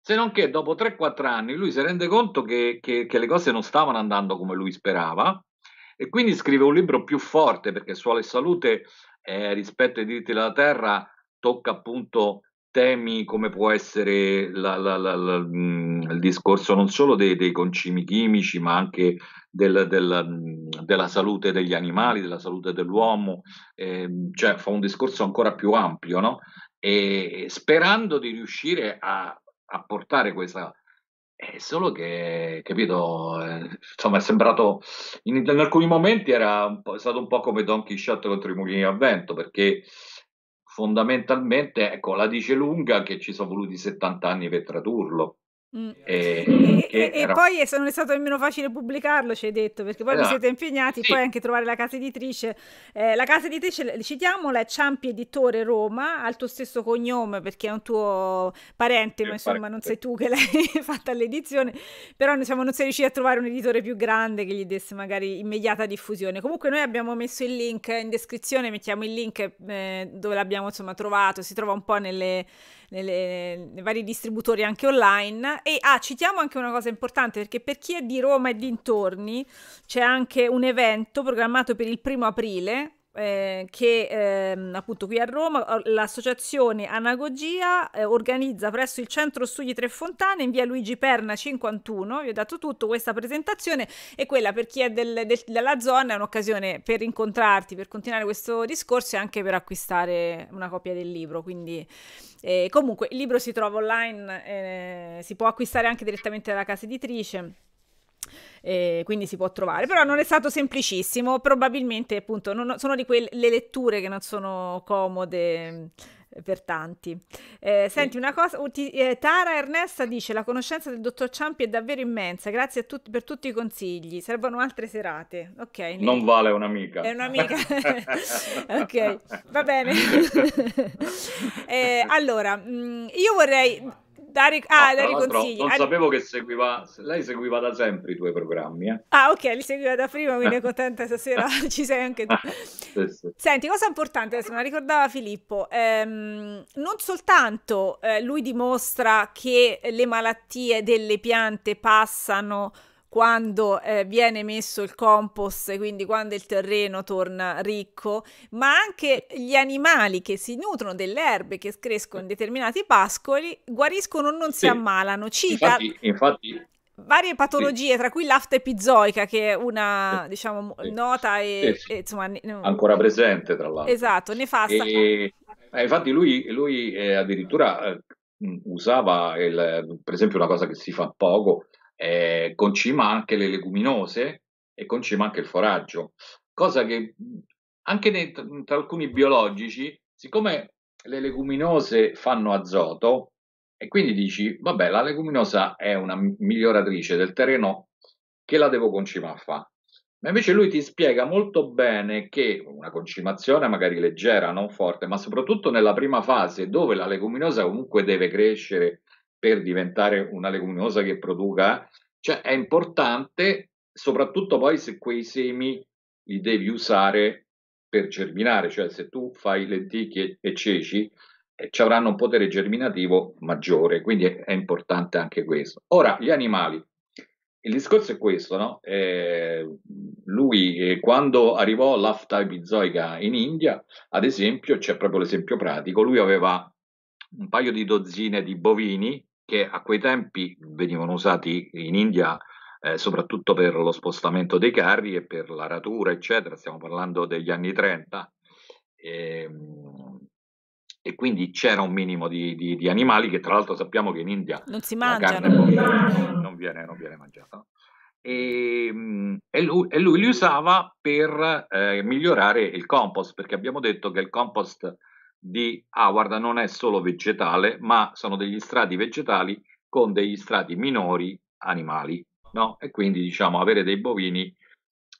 Se non che dopo 3-4 anni lui si rende conto che, che, che, le cose non stavano andando come lui sperava e quindi scrive un libro più forte perché Suolo e Salute eh, rispetto ai diritti della terra tocca appunto temi come può essere la, la, la, il discorso non solo dei, dei concimi chimici ma anche del, del, della salute degli animali, della salute dell'uomo, eh, cioè fa un discorso ancora più ampio, no? E sperando di riuscire a, a portare questa... È solo che, capito, eh, insomma è sembrato, in, in alcuni momenti era stato un po' come Don Quixote contro i mulini a vento, perché fondamentalmente, ecco, la dice lunga che ci sono voluti 70 anni per tradurlo.
Mm. E, e, e, era... poi se non è stato nemmeno facile pubblicarlo, ci hai detto, perché poi esatto. vi siete impegnati, sì. poi anche trovare la casa editrice. Eh, la casa editrice, citiamola, è Ciampi Editore Roma, ha il tuo stesso cognome perché è un tuo parente, ma insomma parente. non sei tu che l'hai fatta l'edizione, però diciamo, non sei riusciti a trovare un editore più grande che gli desse magari immediata diffusione. Comunque noi abbiamo messo il link in descrizione, mettiamo il link eh, dove l'abbiamo insomma trovato, si trova un po' nelle nelle, nei vari distributori anche online. E ah, citiamo anche una cosa importante perché per chi è di Roma e dintorni c'è anche un evento programmato per il primo aprile eh, che eh, appunto qui a Roma l'associazione Anagogia eh, organizza presso il centro studi Tre Fontane in via Luigi Perna 51 vi ho dato tutto questa presentazione e quella per chi è del, del, della zona è un'occasione per incontrarti per continuare questo discorso e anche per acquistare una copia del libro quindi eh, comunque il libro si trova online eh, si può acquistare anche direttamente dalla casa editrice eh, quindi si può trovare, però non è stato semplicissimo, probabilmente appunto non, sono di quelle letture che non sono comode per tanti. Eh, senti una cosa, eh, Tara Ernesta dice la conoscenza del dottor Ciampi è davvero immensa, grazie a tutti per tutti i consigli, servono altre serate. Ok.
Non vale un'amica.
È un'amica. ok, va bene. eh, allora, mh, io vorrei Dare, ah, no, dare consigli.
Non sapevo che seguiva, lei seguiva da sempre i tuoi programmi. Eh?
Ah, ok, li seguiva da prima, quindi è contenta stasera ci sei anche tu. sì, sì. Senti, cosa importante, adesso me la ricordava Filippo, ehm, non soltanto eh, lui dimostra che le malattie delle piante passano quando eh, viene messo il compost, quindi quando il terreno torna ricco, ma anche gli animali che si nutrono delle erbe che crescono in determinati pascoli guariscono o non sì. si ammalano. Cita
infatti, infatti
varie patologie, sì. tra cui l'afta epizoica, che è una sì. diciamo sì. nota e, e insomma,
ancora presente tra l'altro.
Esatto, nefasta.
E, eh, infatti lui, lui eh, addirittura eh, usava il, per esempio una cosa che si fa poco eh, concima anche le leguminose e concima anche il foraggio, cosa che anche nei, tra alcuni biologici, siccome le leguminose fanno azoto, e quindi dici, vabbè, la leguminosa è una miglioratrice del terreno, che la devo concimare a fare? Ma invece lui ti spiega molto bene che una concimazione magari leggera, non forte, ma soprattutto nella prima fase dove la leguminosa comunque deve crescere per diventare una leguminosa che produca, cioè è importante soprattutto poi se quei semi li devi usare per germinare, cioè se tu fai lenticchie e ceci eh, ci avranno un potere germinativo maggiore, quindi è, è importante anche questo. Ora, gli animali, il discorso è questo, no? Eh, lui eh, quando arrivò l'afta epizoica in India, ad esempio, c'è proprio l'esempio pratico, lui aveva un paio di dozzine di bovini che a quei tempi venivano usati in India eh, soprattutto per lo spostamento dei carri e per l'aratura, eccetera. Stiamo parlando degli anni 30. E, ehm, e quindi c'era un minimo di, di, di, animali che tra l'altro sappiamo che in India
non si mangiano,
non viene, non viene mangiata. E, ehm, e, lui, e, lui, li usava per eh, migliorare il compost, perché abbiamo detto che il compost di Howard ah, non è solo vegetale, ma sono degli strati vegetali con degli strati minori animali, no? E quindi diciamo avere dei bovini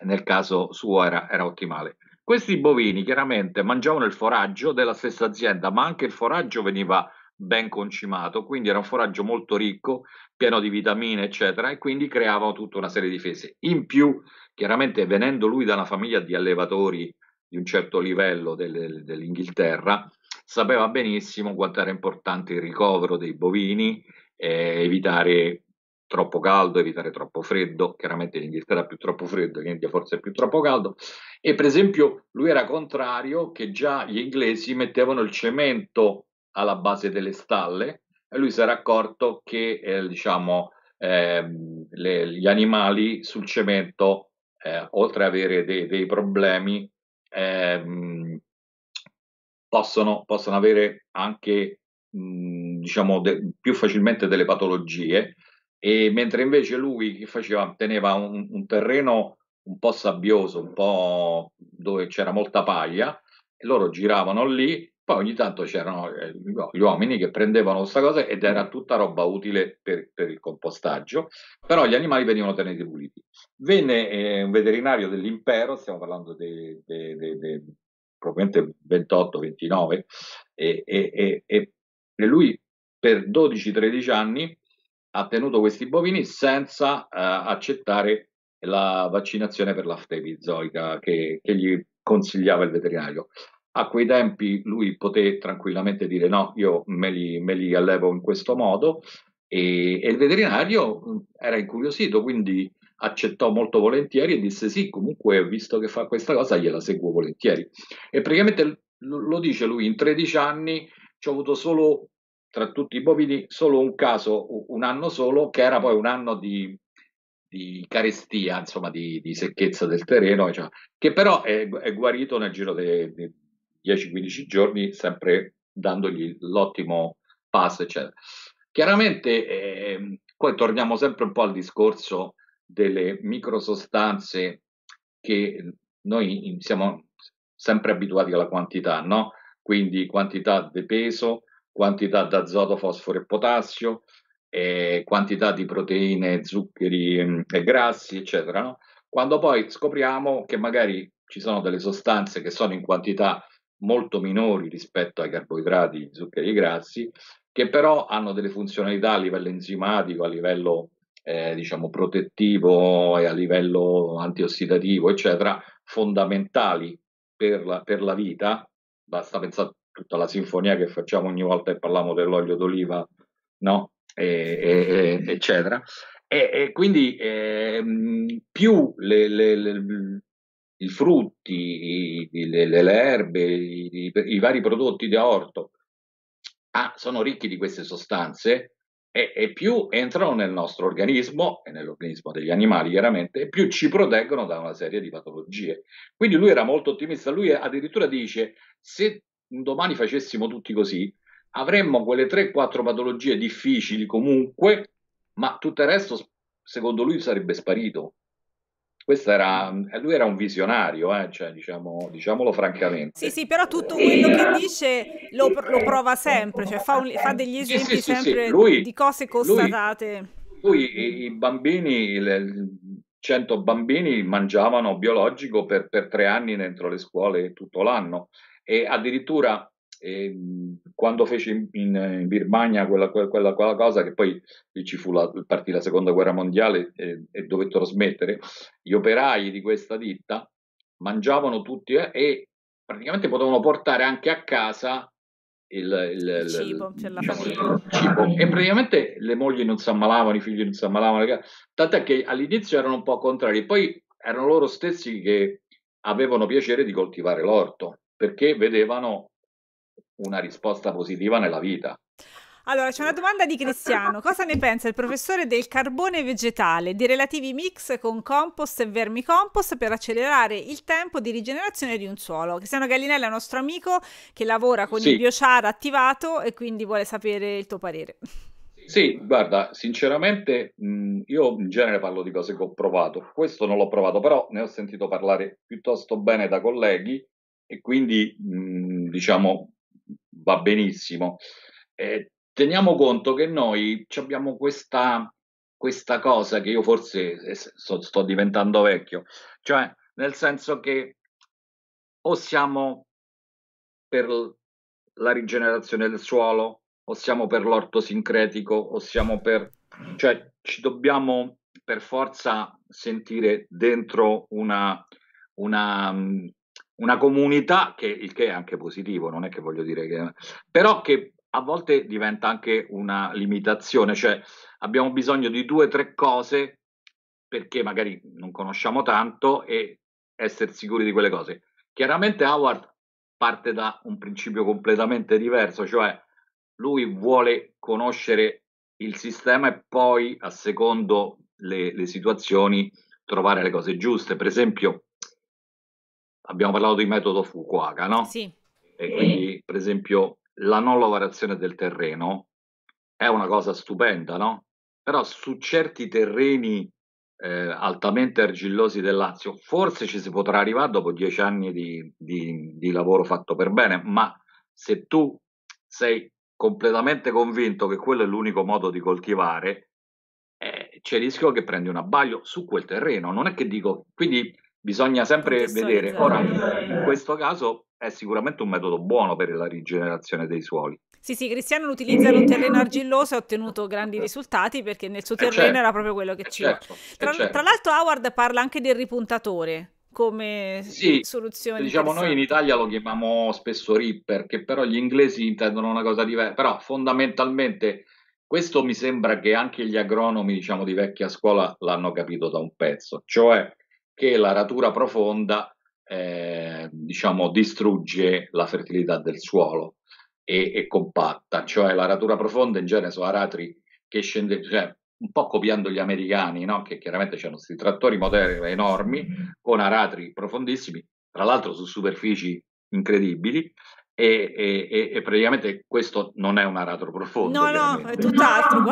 nel caso suo era, era ottimale. Questi bovini chiaramente mangiavano il foraggio della stessa azienda, ma anche il foraggio veniva ben concimato, quindi era un foraggio molto ricco, pieno di vitamine, eccetera, e quindi creavano tutta una serie di difese. In più, chiaramente venendo lui da una famiglia di allevatori di un certo livello del, dell'Inghilterra, sapeva benissimo quanto era importante il ricovero dei bovini, eh, evitare troppo caldo, evitare troppo freddo, chiaramente in Inghilterra più troppo freddo, in forse più troppo caldo, e per esempio lui era contrario che già gli inglesi mettevano il cemento alla base delle stalle e lui si era accorto che eh, diciamo, eh, le, gli animali sul cemento, eh, oltre ad avere dei, dei problemi, ehm, possono, possono, avere anche mh, diciamo de- più facilmente delle patologie. E mentre invece lui faceva teneva un, un, terreno un po' sabbioso, un po' dove c'era molta paglia e loro giravano lì poi ogni tanto c'erano eh, gli uomini che prendevano questa cosa ed era tutta roba utile per, per il compostaggio, però gli animali venivano tenuti puliti. Venne eh, un veterinario dell'impero, stiamo parlando di probabilmente 28-29, e, e, e, e, lui per 12-13 anni ha tenuto questi bovini senza eh, accettare la vaccinazione per l'aftepizoica che, che gli consigliava il veterinario. A quei tempi lui poté tranquillamente dire no, io me li, me li allevo in questo modo e, e, il veterinario era incuriosito, quindi accettò molto volentieri e disse sì, comunque visto che fa questa cosa gliela seguo volentieri. E praticamente lo dice lui, in 13 anni ci ho avuto solo, tra tutti i bovini, solo un caso, un anno solo, che era poi un anno di, di carestia, insomma di, di, secchezza del terreno, cioè, che però è, è, guarito nel giro dei 10-15 giorni, sempre dandogli l'ottimo pass, eccetera. Chiaramente, eh, poi torniamo sempre un po' al discorso delle microsostanze che noi siamo sempre abituati alla quantità, no? Quindi quantità di peso, quantità d'azoto, fosforo e potassio, eh, quantità di proteine, zuccheri mm, e grassi, eccetera. No? Quando poi scopriamo che magari ci sono delle sostanze che sono in quantità molto minori rispetto ai carboidrati, zuccheri e grassi, che però hanno delle funzionalità a livello enzimatico, a livello eh, diciamo protettivo e a livello antiossidativo, eccetera, fondamentali per la, per la vita. Basta pensare a tutta la sinfonia che facciamo ogni volta che parliamo dell'olio d'oliva, no? E, e, eccetera. E, e quindi eh, più le, le, le, i frutti, i, le, erbe, i, i, vari prodotti da orto ah, sono ricchi di queste sostanze, e, e, più entrano nel nostro organismo e nell'organismo degli animali chiaramente, e più ci proteggono da una serie di patologie. Quindi lui era molto ottimista, lui addirittura dice se domani facessimo tutti così, avremmo quelle 3-4 patologie difficili comunque, ma tutto il resto secondo lui sarebbe sparito. Questo era, lui era un visionario, eh? cioè, diciamo, diciamolo francamente.
Sì, sì, però tutto quello che dice lo, lo prova sempre, cioè fa, un, fa degli esempi sì, sì, sempre sì, lui, di cose constatate.
Lui, lui i bambini, le, 100 bambini mangiavano biologico per, per tre anni dentro le scuole tutto l'anno e addirittura e, quando fece in, in, Birmania quella, quella, quella, cosa che poi ci fu la, partì la seconda guerra mondiale e, e, dovettero smettere, gli operai di questa ditta mangiavano tutti eh, e praticamente potevano portare anche a casa il, il, il cibo, il, diciamo, il cibo, e praticamente le mogli non si ammalavano, i figli non si ammalavano, tant'è che all'inizio erano un po' contrari, poi erano loro stessi che avevano piacere di coltivare l'orto perché vedevano una risposta positiva nella vita.
Allora, c'è una domanda di Cristiano. Cosa ne pensa il professore del carbone vegetale, di relativi mix con compost e vermicompost per accelerare il tempo di rigenerazione di un suolo? Cristiano Gallinella è un nostro amico che lavora con sì. il biochar attivato e quindi vuole sapere il tuo parere.
Sì, guarda, sinceramente mh, io in genere parlo di cose che ho provato. Questo non l'ho provato, però ne ho sentito parlare piuttosto bene da colleghi e quindi mh, diciamo va benissimo. Eh, teniamo conto che noi abbiamo questa, questa cosa che io forse eh, sto, sto diventando vecchio, cioè nel senso che o siamo per la rigenerazione del suolo, o siamo per l'orto sincretico, o siamo per... cioè ci dobbiamo per forza sentire dentro una, una, una comunità che il che è anche positivo, non è che voglio dire che però che a volte diventa anche una limitazione, cioè abbiamo bisogno di due o tre cose perché magari non conosciamo tanto e essere sicuri di quelle cose. Chiaramente Howard parte da un principio completamente diverso, cioè lui vuole conoscere il sistema e poi a secondo le, le situazioni trovare le cose giuste. Per esempio, abbiamo parlato di metodo Fukuoka, no?
Sì.
E quindi, per esempio, la non lavorazione del terreno è una cosa stupenda, no? Però su certi terreni eh, altamente argillosi del Lazio, forse ci si potrà arrivare dopo dieci anni di, di, di lavoro fatto per bene, ma se tu sei completamente convinto che quello è l'unico modo di coltivare, eh, c'è il rischio che prendi un abbaglio su quel terreno. Non è che dico, quindi Bisogna sempre vedere. Ora, in questo caso è sicuramente un metodo buono per la rigenerazione dei suoli.
Sì, sì, Cristiano lo utilizza in un terreno argilloso e ha ottenuto grandi risultati perché nel suo eh, terreno certo, era proprio quello che ci certo, tra, certo. tra, l'altro Howard parla anche del ripuntatore come sì, soluzione.
Diciamo noi in Italia lo chiamiamo spesso ripper, che però gli inglesi intendono una cosa diversa, però fondamentalmente questo mi sembra che anche gli agronomi, diciamo, di vecchia scuola l'hanno capito da un pezzo, cioè che la ratura profonda, eh, diciamo, distrugge la fertilità del suolo e, e, compatta, cioè la ratura profonda in genere sono aratri che scende, cioè un po' copiando gli americani, no? che chiaramente hanno questi trattori moderni enormi con aratri profondissimi, tra l'altro su superfici incredibili, e, e, e, praticamente questo non è un aratro profondo.
No, no, è tutt'altro.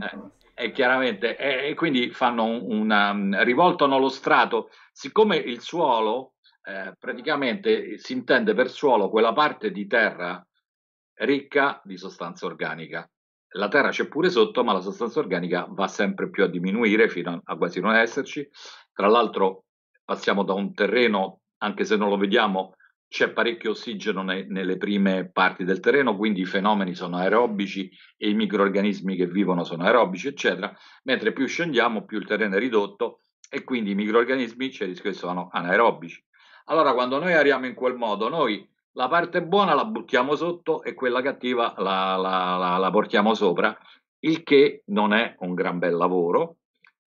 eh, e chiaramente, e, quindi fanno una, rivoltano lo strato, siccome il suolo, eh, praticamente si intende per suolo quella parte di terra ricca di sostanza organica. La terra c'è pure sotto, ma la sostanza organica va sempre più a diminuire fino a quasi non esserci. Tra l'altro passiamo da un terreno, anche se non lo vediamo, c'è parecchio ossigeno ne, nelle prime parti del terreno, quindi i fenomeni sono aerobici e i microorganismi che vivono sono aerobici, eccetera, mentre più scendiamo più il terreno è ridotto e quindi i microorganismi c'è il rischio che sono anaerobici. Allora quando noi ariamo in quel modo, noi la parte buona la buttiamo sotto e quella cattiva la, la, la, la portiamo sopra, il che non è un gran bel lavoro,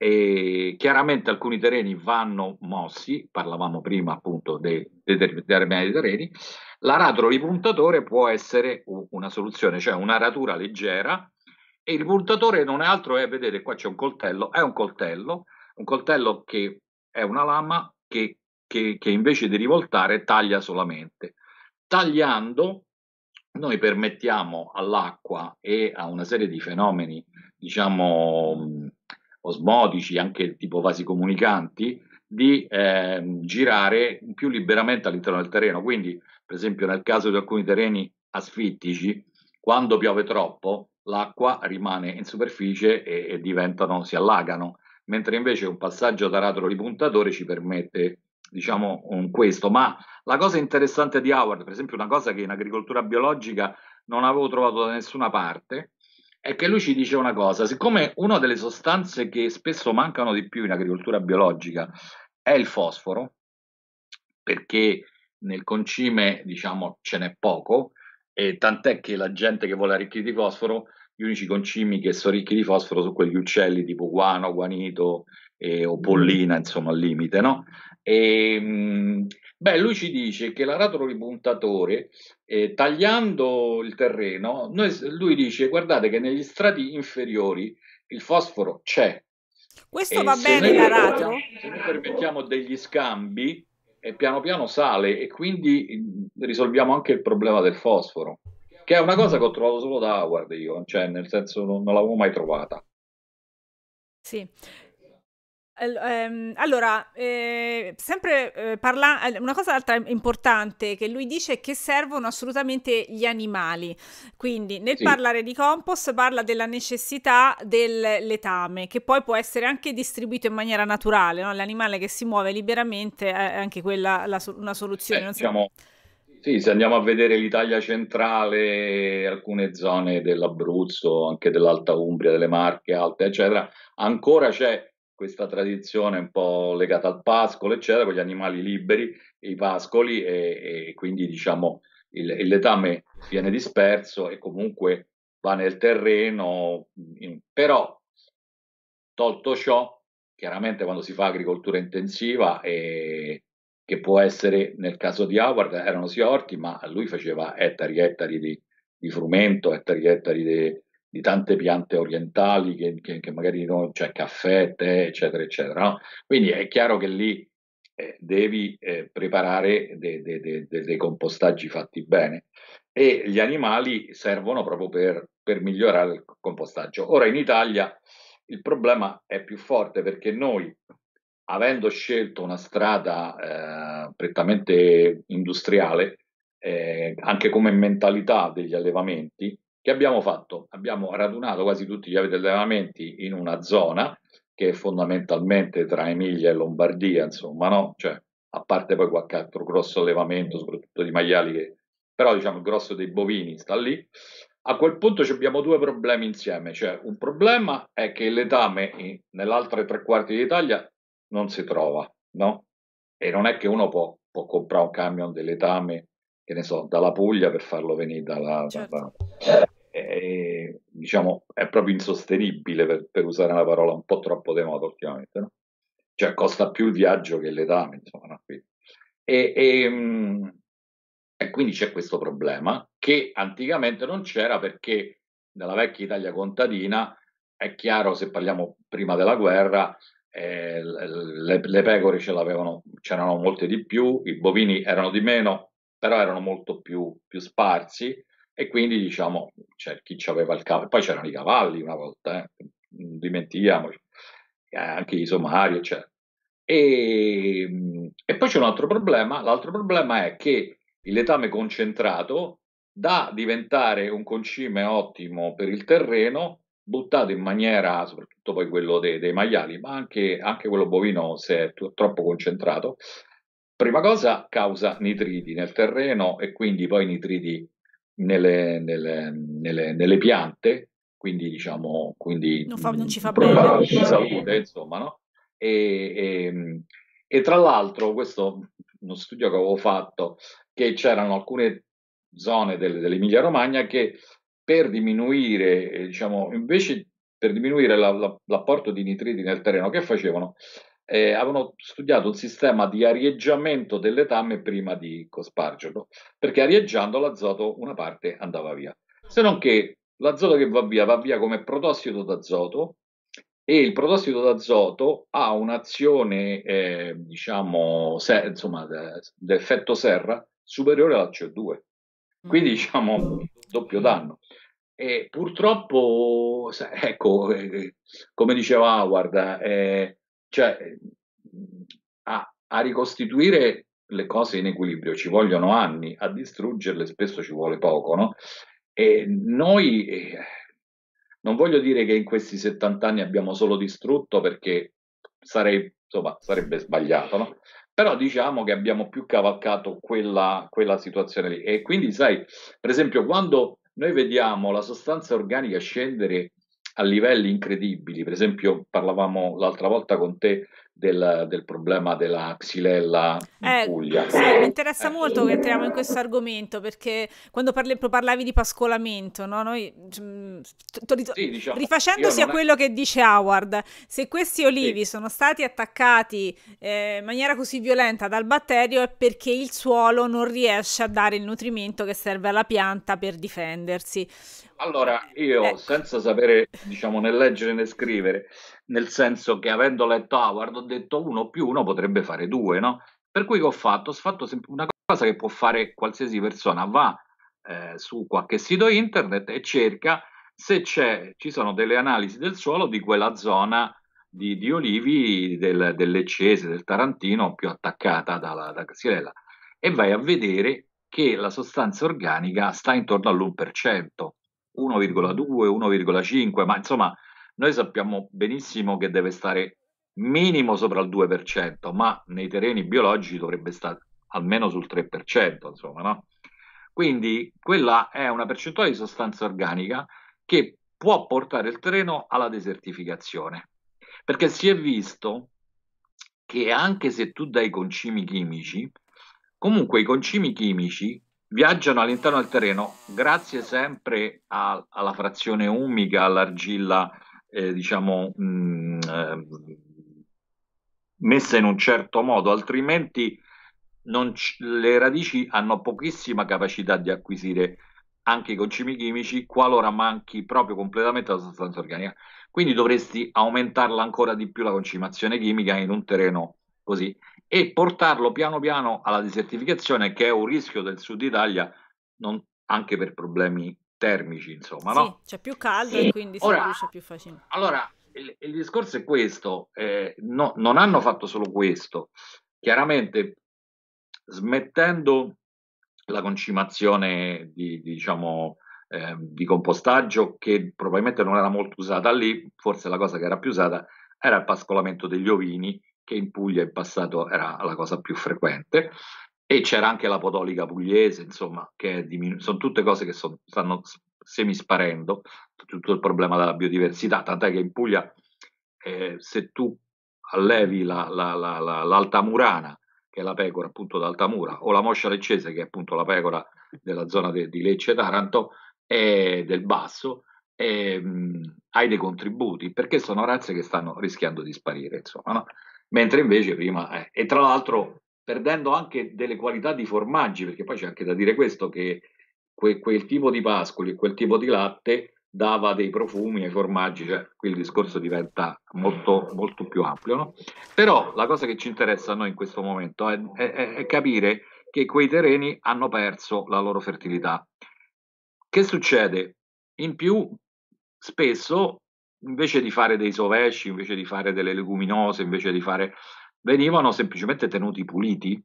e chiaramente alcuni terreni vanno mossi, parlavamo prima appunto dei determinati terreni, l'aratro ripuntatore può essere una soluzione, cioè una ratura leggera e il ripuntatore non è altro, è, vedete qua c'è un coltello, è un coltello, un coltello che è una lama che, che, che invece di rivoltare taglia solamente. Tagliando noi permettiamo all'acqua e a una serie di fenomeni, diciamo, osmotici, anche tipo vasi comunicanti, di eh, girare più liberamente all'interno del terreno. Quindi, per esempio, nel caso di alcuni terreni asfittici, quando piove troppo, l'acqua rimane in superficie e, e diventano, si allagano, mentre invece un passaggio d'aratro ripuntatore ci permette, diciamo, questo. Ma la cosa interessante di Howard, per esempio, una cosa che in agricoltura biologica non avevo trovato da nessuna parte, è che lui ci dice una cosa, siccome una delle sostanze che spesso mancano di più in agricoltura biologica è il fosforo, perché nel concime diciamo ce n'è poco, e tant'è che la gente che vuole arricchire di fosforo, gli unici concimi che sono ricchi di fosforo sono quegli uccelli tipo guano, guanito eh, o pollina, insomma al limite, no? E, ehm, beh, lui ci dice che l'aratro ripuntatore, eh, tagliando il terreno, noi, lui dice guardate che negli strati inferiori il fosforo c'è.
Questo va bene l'aratro?
Se noi permettiamo degli scambi, e piano piano sale e quindi risolviamo anche il problema del fosforo, che è una cosa che ho trovato solo da Howard io, cioè nel senso non, non l'avevo mai trovata.
Sì, allora, eh, sempre eh, parlando, una cosa altra importante che lui dice è che servono assolutamente gli animali. Quindi nel sì. parlare di compost parla della necessità del letame, che poi può essere anche distribuito in maniera naturale, no? l'animale che si muove liberamente è anche quella la, una soluzione.
Eh, diciamo, sì, se andiamo a vedere l'Italia centrale, alcune zone dell'Abruzzo, anche dell'Alta Umbria, delle Marche Alte, eccetera, ancora c'è questa tradizione un po' legata al pascolo, eccetera, con gli animali liberi, i pascoli e, e quindi diciamo il, il, letame viene disperso e comunque va nel terreno, però tolto ciò, chiaramente quando si fa agricoltura intensiva, e, che può essere nel caso di Howard erano sia orti, ma lui faceva ettari e ettari di, di frumento, ettari e ettari di, di tante piante orientali che, che, che magari non c'è cioè caffè, tè, eccetera, eccetera. No? Quindi è chiaro che lì eh, devi eh, preparare dei de, de, de, compostaggi fatti bene e gli animali servono proprio per, per migliorare il compostaggio. Ora in Italia il problema è più forte perché noi, avendo scelto una strada eh, prettamente industriale, eh, anche come mentalità degli allevamenti, che abbiamo fatto? Abbiamo radunato quasi tutti gli allevamenti in una zona che è fondamentalmente tra Emilia e Lombardia, insomma, no? Cioè, a parte poi qualche altro grosso allevamento, soprattutto di maiali, che... però diciamo il grosso dei bovini sta lì. A quel punto abbiamo due problemi insieme, cioè un problema è che il letame nell'altre tre quarti d'Italia non si trova, no? E non è che uno può, può comprare un camion di letame che ne so, dalla Puglia per farlo venire dalla... Certo. dalla... È, diciamo, è proprio insostenibile per, per, usare una parola un po' troppo di ultimamente, no? Cioè costa più il viaggio che l'età, insomma, no? e, e, e quindi c'è questo problema che anticamente non c'era perché nella vecchia Italia contadina è chiaro, se parliamo prima della guerra, eh, le, le, pecore ce l'avevano, c'erano molte di più, i bovini erano di meno, però erano molto più, più sparsi e quindi diciamo c'è chi aveva il cavallo, poi c'erano i cavalli una volta, eh, non dimentichiamoci, eh, anche i somari, eccetera. E, e poi c'è un altro problema, l'altro problema è che il letame concentrato da diventare un concime ottimo per il terreno, buttato in maniera, soprattutto poi quello dei, dei maiali, ma anche, anche, quello bovino se è troppo concentrato, prima cosa causa nitriti nel terreno e quindi poi nitriti nelle, nelle, nelle, nelle piante, quindi diciamo, quindi
non, fa, non ci fa bene.
Salute, insomma, no? E, e, e tra l'altro, questo uno studio che avevo fatto, che c'erano alcune zone del, dell'Emilia Romagna che per diminuire, eh, diciamo, invece per diminuire la, la, l'apporto di nitriti nel terreno, che facevano? Eh, avevano studiato un sistema di arieggiamento del letame prima di cospargerlo, perché arieggiando l'azoto una parte andava via. Se non che l'azoto che va via va via come protossido d'azoto e il protossido d'azoto ha un'azione, eh, diciamo, se, insomma, d'effetto serra superiore alla CO2. Quindi mm. diciamo doppio danno. E purtroppo, ecco, eh, come diceva Howard, eh, cioè, a, a, ricostituire le cose in equilibrio ci vogliono anni, a distruggerle spesso ci vuole poco, no? E noi, eh, non voglio dire che in questi 70 anni abbiamo solo distrutto perché sarei, insomma, sarebbe sbagliato, no? però diciamo che abbiamo più cavalcato quella, quella situazione lì. E quindi, sai, per esempio, quando noi vediamo la sostanza organica scendere a livelli incredibili, per esempio parlavamo l'altra volta con te del, del problema della xylella
eh,
Puglia.
Sì, mi interessa molto che entriamo in questo argomento perché quando parli, parlavi di pascolamento, no? Noi, mm, sì, diciamo, rifacendosi a quello è... che dice Howard, se questi olivi sì. sono stati attaccati eh, in maniera così violenta dal batterio è perché il suolo non riesce a dare il nutrimento che serve alla pianta per difendersi.
Allora, io ecco. senza sapere, diciamo, né leggere né scrivere, nel senso che avendo letto Howard ho detto uno più uno potrebbe fare due, no? Per cui che ho fatto? Ho fatto una cosa che può fare qualsiasi persona, va eh, su qualche sito internet e cerca se ci sono delle analisi del suolo di quella zona di, di olivi del, del Leccese, del Tarantino più attaccata dalla, da Xylella e vai a vedere che la sostanza organica sta intorno all'1%, 1,2, 1,5, ma insomma noi sappiamo benissimo che deve stare minimo sopra il 2%, ma nei terreni biologici dovrebbe stare almeno sul 3%, insomma, no? Quindi quella è una percentuale di sostanza organica che può portare il terreno alla desertificazione, perché si è visto che anche se tu dai concimi chimici, comunque i concimi chimici viaggiano all'interno del terreno grazie sempre a, alla frazione umica, all'argilla eh, diciamo, mh, mm, eh, messa in un certo modo, altrimenti c- le radici hanno pochissima capacità di acquisire anche i concimi chimici qualora manchi proprio completamente la sostanza organica. Quindi dovresti aumentarla ancora di più la concimazione chimica in un terreno così e portarlo piano piano alla desertificazione, che è un rischio del sud Italia, non, anche per problemi termici, insomma, no?
Sì, c'è più caldo e, quindi si ora, più facilmente.
Allora, il, il, discorso è questo, eh, no, non hanno fatto solo questo, chiaramente smettendo la concimazione di, di diciamo, eh, di compostaggio che probabilmente non era molto usata lì, forse la cosa che era più usata era il pascolamento degli ovini, che in Puglia in passato era la cosa più frequente, e c'era anche la podolica pugliese, insomma, che diminu- sono tutte cose che son, stanno semisparendo, tutto il problema della biodiversità, tant'è che in Puglia eh, se tu allevi la, la, la, l'alta murana, che è la pecora appunto d'Altamura, o la moscia leccese, che è appunto la pecora della zona de, di Lecce Taranto, e del basso e, mh, hai dei contributi, perché sono razze che stanno rischiando di sparire, insomma, no? mentre invece prima, eh, e tra l'altro perdendo anche delle qualità di formaggi, perché poi c'è anche da dire questo, che que, quel tipo di pascoli, quel tipo di latte dava dei profumi ai formaggi, cioè qui il discorso diventa molto, molto più ampio. No? Però la cosa che ci interessa a noi in questo momento è, è, è capire che quei terreni hanno perso la loro fertilità. Che succede? In più, spesso, invece di fare dei sovesci, invece di fare delle leguminose, invece di fare... venivano semplicemente tenuti puliti,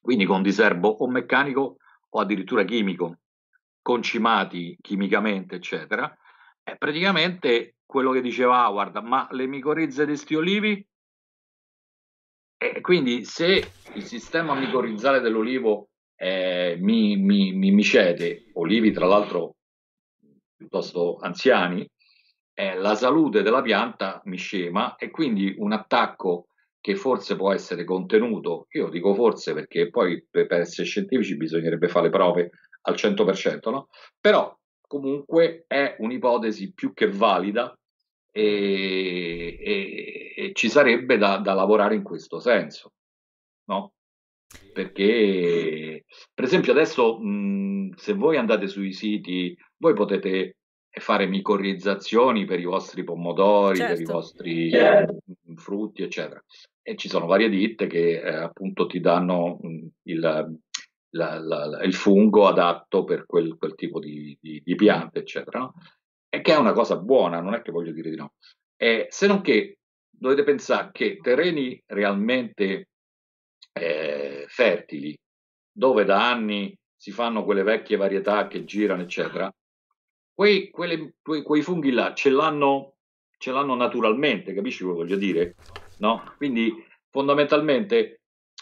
quindi con diserbo o meccanico o addirittura chimico concimati chimicamente, eccetera, è praticamente quello che diceva Howard, ma le micorizze di sti olivi? E quindi se il sistema micorizzale dell'olivo eh, mi, mi, mi, mi, cede, olivi tra l'altro piuttosto anziani, eh, la salute della pianta mi scema e quindi un attacco che forse può essere contenuto, io dico forse perché poi per, essere scientifici bisognerebbe fare le prove al 100%, no? però comunque è un'ipotesi più che valida e, e, e ci sarebbe da, da, lavorare in questo senso, no? Perché, per esempio, adesso mh, se voi andate sui siti, voi potete fare micorrizzazioni per i vostri pomodori, certo. per i certo. vostri certo. frutti, eccetera. E ci sono varie ditte che eh, appunto ti danno mh, il, la, la, il fungo adatto per quel, quel tipo di, di, di, piante, eccetera. No? E che è una cosa buona, non è che voglio dire di no. Eh, se non che dovete pensare che terreni realmente eh, fertili, dove da anni si fanno quelle vecchie varietà che girano, eccetera, quei, quelle, quei, quei funghi là ce l'hanno, ce l'hanno naturalmente, capisci cosa voglio dire? No? Quindi fondamentalmente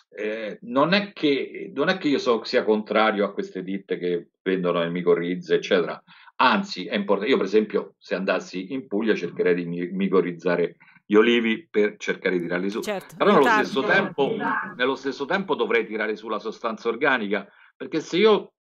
eh, non, è che, non è che io so, sia contrario a queste ditte che vendono le micorrizze, eccetera. Anzi, è importante. Io, per esempio, se andassi in Puglia, cercherei di micorizzare gli olivi per cercare di tirarli su. Certo, Però nello stesso, tempo, nello stesso tempo dovrei tirare su la sostanza organica, perché se io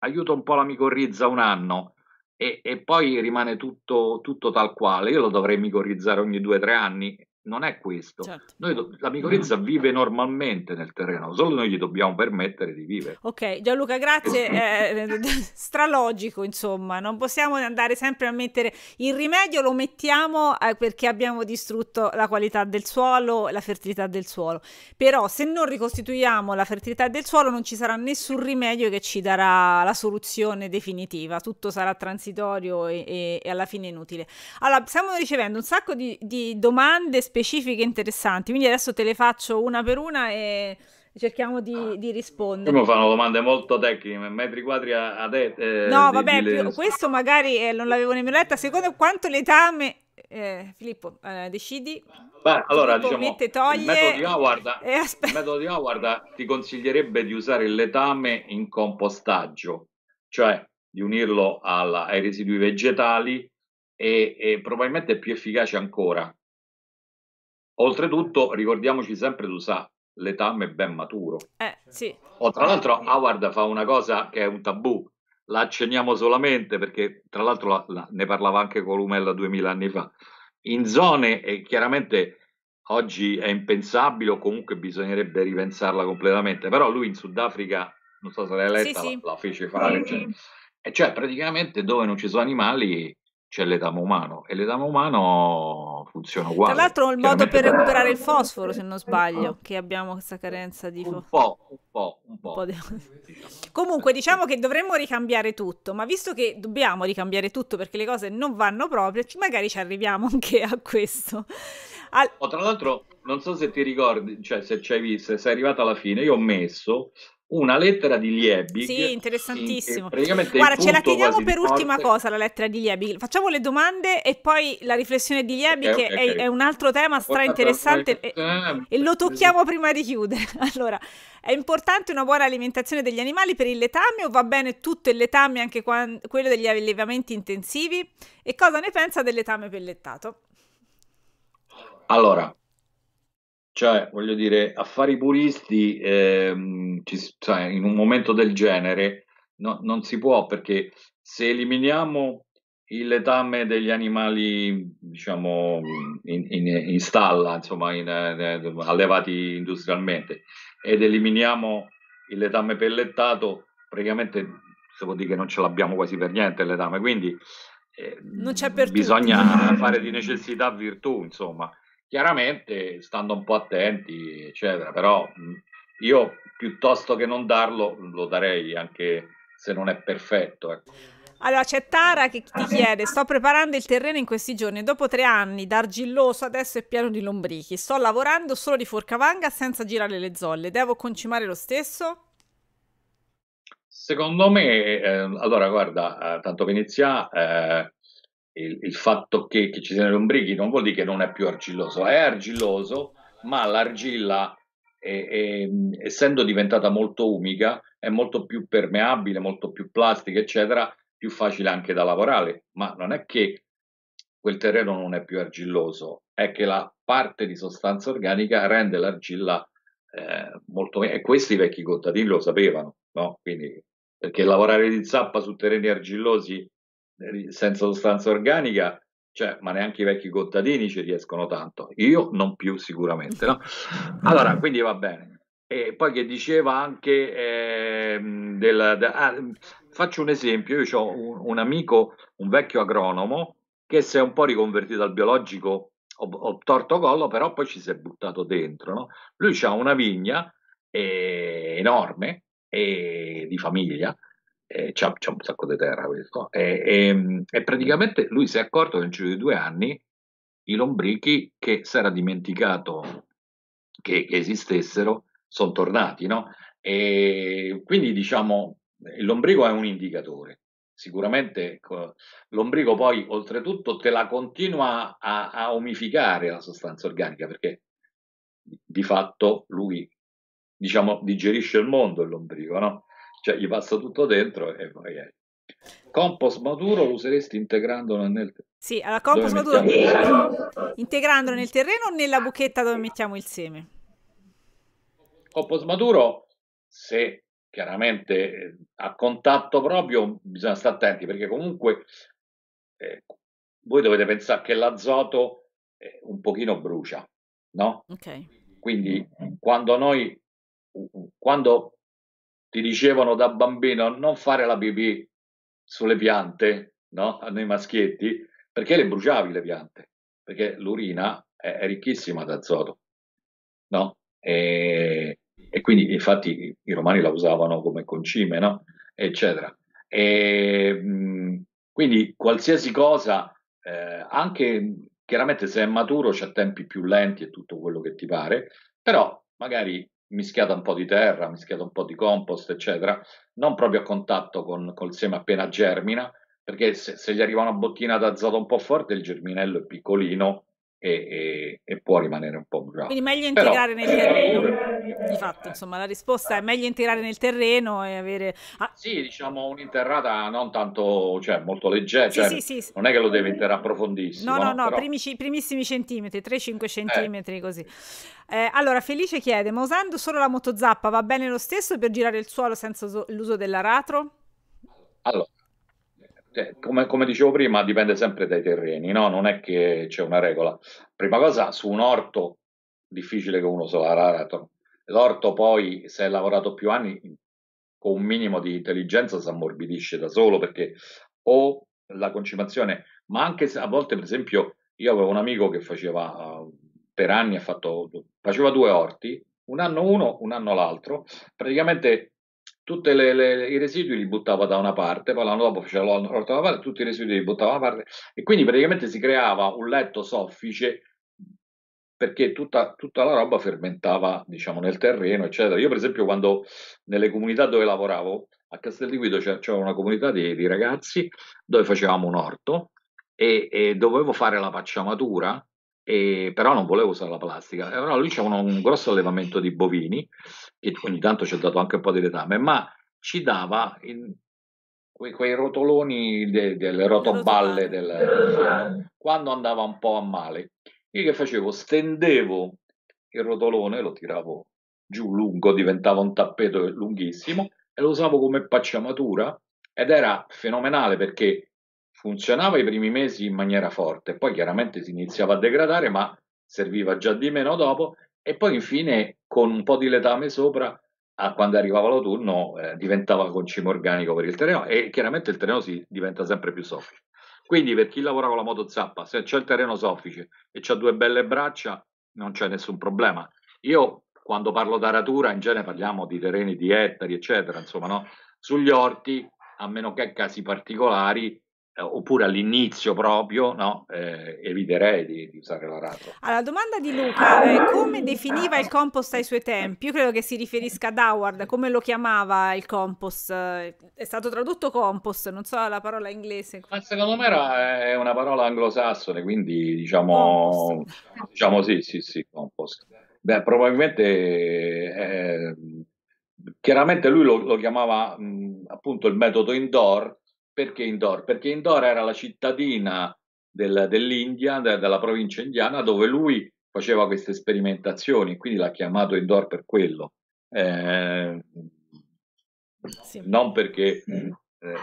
aiuto un po' la micorrizza un anno e, e poi rimane tutto, tutto, tal quale, io lo dovrei micorizzare ogni due o tre anni non è questo. Certo. Noi, la micorizza vive normalmente nel terreno, solo noi gli dobbiamo permettere di vivere.
Ok, Gianluca, grazie. è stralogico, insomma, non possiamo andare sempre a mettere il rimedio, lo mettiamo eh, perché abbiamo distrutto la qualità del suolo, la fertilità del suolo. Però se non ricostituiamo la fertilità del suolo non ci sarà nessun rimedio che ci darà la soluzione definitiva, tutto sarà transitorio e, e, e alla fine inutile. Allora, stiamo ricevendo un sacco di, di domande specifiche specifiche interessanti, quindi adesso te le faccio una per una e cerchiamo di, di rispondere.
Primo fanno domande molto tecniche, metri quadri a, a de,
eh, No, vabbè, di, questo magari eh, non l'avevo nemmeno letta. Secondo quanto letame eh, Filippo, eh, decidi.
Beh, allora, Filippo diciamo, mette, toglie, il, metodo di Howard, il metodo di Howard ti consiglierebbe di usare il letame in compostaggio, cioè di unirlo alla, ai residui vegetali e, e probabilmente è più efficace ancora Oltretutto, ricordiamoci sempre di usare letame ben maturo.
Eh, sì.
O tra l'altro Howard fa una cosa che è un tabù, la accenniamo solamente perché tra l'altro la, la, ne parlava anche Columella duemila anni fa. In zone, e chiaramente oggi è impensabile o comunque bisognerebbe ripensarla completamente, però lui in Sudafrica, non so se l'hai letta, sì, sì. La, la, fece fare. Cioè, e cioè praticamente dove non ci sono animali c'è l'etamo umano e l'etamo umano funziona uguale.
Tra l'altro il modo per recuperare il fosforo, se non sbaglio, che abbiamo questa carenza di
fosforo. Un po', un po', un po'. Un po di...
Comunque diciamo che dovremmo ricambiare tutto, ma visto che dobbiamo ricambiare tutto perché le cose non vanno proprio, magari ci arriviamo anche a questo.
Al... Oh, tra l'altro, non so se ti ricordi, cioè se ci hai visto, se sei arrivato alla fine, io ho messo una lettera di Liebig.
Sì, interessantissimo. Guarda, ce la teniamo per ultima parte... cosa la lettera di Liebig. Facciamo le domande e poi la riflessione di Liebig, okay, okay, che okay. È, un altro tema stra interessante e, e, lo tocchiamo prima di chiudere. Allora, è importante una buona alimentazione degli animali per il letame o va bene tutto il letame, anche quando, quello degli allevamenti intensivi? E cosa ne pensa del letame pellettato?
Allora, cioè, voglio dire, affari puristi, ehm, ci, cioè, in un momento del genere no, non si può perché se eliminiamo il letame degli animali, diciamo, in, in, in stalla, insomma, in, in, allevati industrialmente, ed eliminiamo il letame pellettato, praticamente si può dire che non ce l'abbiamo quasi per niente il letame, quindi eh, bisogna tutti. fare di necessità virtù, insomma. Chiaramente stando un po' attenti, eccetera, però io piuttosto che non darlo, lo darei anche se non è perfetto. Ecco.
Allora c'è Tara che ti chiede: Sto preparando il terreno in questi giorni. Dopo tre anni d'argilloso, adesso è pieno di lombrichi. Sto lavorando solo di forcavanga senza girare le zolle. Devo concimare lo stesso?
Secondo me, eh, allora guarda, eh, tanto iniziare, eh, il, il, fatto che, che, ci siano lombrichi non vuol dire che non è più argilloso, è argilloso, ma l'argilla, è, è, essendo diventata molto umida, è molto più permeabile, molto più plastica, eccetera, più facile anche da lavorare, ma non è che quel terreno non è più argilloso, è che la parte di sostanza organica rende l'argilla eh, molto e questi vecchi contadini lo sapevano, no? Quindi, perché lavorare di zappa su terreni argillosi senza sostanza organica, cioè, ma neanche i vecchi contadini ci riescono tanto. Io non più sicuramente, no? Allora, quindi va bene. E poi che diceva anche eh, del, de, ah, faccio un esempio, io ho un, un, amico, un vecchio agronomo, che si è un po' riconvertito al biologico, ho, ho torto collo, però poi ci si è buttato dentro. No? Lui ha una vigna eh, enorme, eh, di famiglia, eh, c'ha, un sacco di terra questo, e, e, praticamente lui si è accorto che nel giro di due anni i lombrichi che si era dimenticato che, che esistessero sono tornati, no? E quindi diciamo l'ombrico è un indicatore. Sicuramente l'ombrico poi oltretutto te la continua a, a umificare la sostanza organica perché di fatto lui diciamo digerisce il mondo l'ombrico, no? Cioè gli passa tutto dentro e poi è. Compost maturo lo useresti integrandolo nel terreno?
Sì, allora compost maturo integrandolo nel terreno o nella buchetta dove mettiamo il seme?
Compost maturo se chiaramente eh, a contatto proprio bisogna stare attenti perché comunque eh, voi dovete pensare che l'azoto eh, un pochino brucia, no?
Ok.
Quindi quando noi, quando ti dicevano da bambino non fare la pipì sulle piante, no? Noi maschietti, perché le bruciavi le piante? Perché l'urina è, è ricchissima d'azoto, no? E, e quindi infatti i romani la usavano come concime, no? eccetera. E, mh, quindi qualsiasi cosa, eh, anche chiaramente se è maturo c'è tempi più lenti e tutto quello che ti pare, però magari mischiata un po' di terra, mischiata un po' di compost, eccetera, non proprio a contatto con col seme appena germina, perché se, se gli arriva una bottina d'azoto un po' forte il germinello è piccolino e, e, e, può rimanere un po' bravo.
Quindi meglio integrare Però, nel terreno. Di fatto, insomma, la risposta è meglio integrare nel terreno e avere...
Ah. Sì, diciamo un'interrata non tanto, cioè molto leggera, sì, cioè, sì, sì, non è che lo deve interrare approfondissimo.
No, no, no, no primici, primissimi centimetri, 3-5 eh. centimetri eh. così. Eh, allora, Felice chiede, ma usando solo la motozappa va bene lo stesso per girare il suolo senza l'uso dell'aratro?
Allora, eh, come, come, dicevo prima, dipende sempre dai terreni, no? Non è che c'è una regola. Prima cosa, su un orto, difficile che uno se la l'aratro. L'orto poi, se hai lavorato più anni, con un minimo di intelligenza si ammorbidisce da solo, perché o la concimazione, ma anche se a volte, per esempio, io avevo un amico che faceva, per anni, fatto, faceva due orti, un anno uno, un anno l'altro, praticamente tutti i residui li buttava da una parte, poi l'anno dopo faceva l'orto da una parte, tutti i residui li buttava da una parte e quindi praticamente si creava un letto soffice perché tutta, tutta la roba fermentava diciamo nel terreno eccetera. Io per esempio quando nelle comunità dove lavoravo a Castel di Guido c'era una comunità di, di, ragazzi dove facevamo un orto e, e dovevo fare la pacciamatura e, però non volevo usare la plastica. Allora lui c'è un grosso allevamento di bovini, che ogni tanto ci ha dato anche un po' di letame, ma ci dava in, quei, quei, rotoloni de, delle rotoballe del, quando andava un po' a male. Io che facevo? Stendevo il rotolone, lo tiravo giù lungo, diventava un tappeto lunghissimo e lo usavo come pacciamatura ed era fenomenale perché funzionava i primi mesi in maniera forte, poi chiaramente si iniziava a degradare, ma serviva già di meno dopo e poi infine con un po' di letame sopra a quando arrivava l'autunno eh, diventava concime organico per il terreno e chiaramente il terreno si diventa sempre più soffice. Quindi per chi lavora con la moto zappa, se c'è il terreno soffice e c'ha due belle braccia, non c'è nessun problema. Io quando parlo d'aratura in genere parliamo di terreni di ettari, eccetera, insomma, no? Sugli orti, a meno che casi particolari, oppure all'inizio proprio, no, eh, eviterei di, di, usare l'aratro.
Allora, domanda di Luca, eh, come definiva il compost ai suoi tempi? Io credo che si riferisca ad Howard, come lo chiamava il compost? È stato tradotto compost, non so la parola inglese.
Ma secondo me era, è una parola anglosassone, quindi diciamo, diciamo sì, sì, sì, compost. Beh, probabilmente, eh, chiaramente lui lo, lo chiamava mh, appunto il metodo indoor, perché Indore? Perché Indore era la cittadina del, dell'India, de, della provincia indiana, dove lui faceva queste sperimentazioni, quindi l'ha chiamato Indore per quello. Eh, sì. Non perché eh,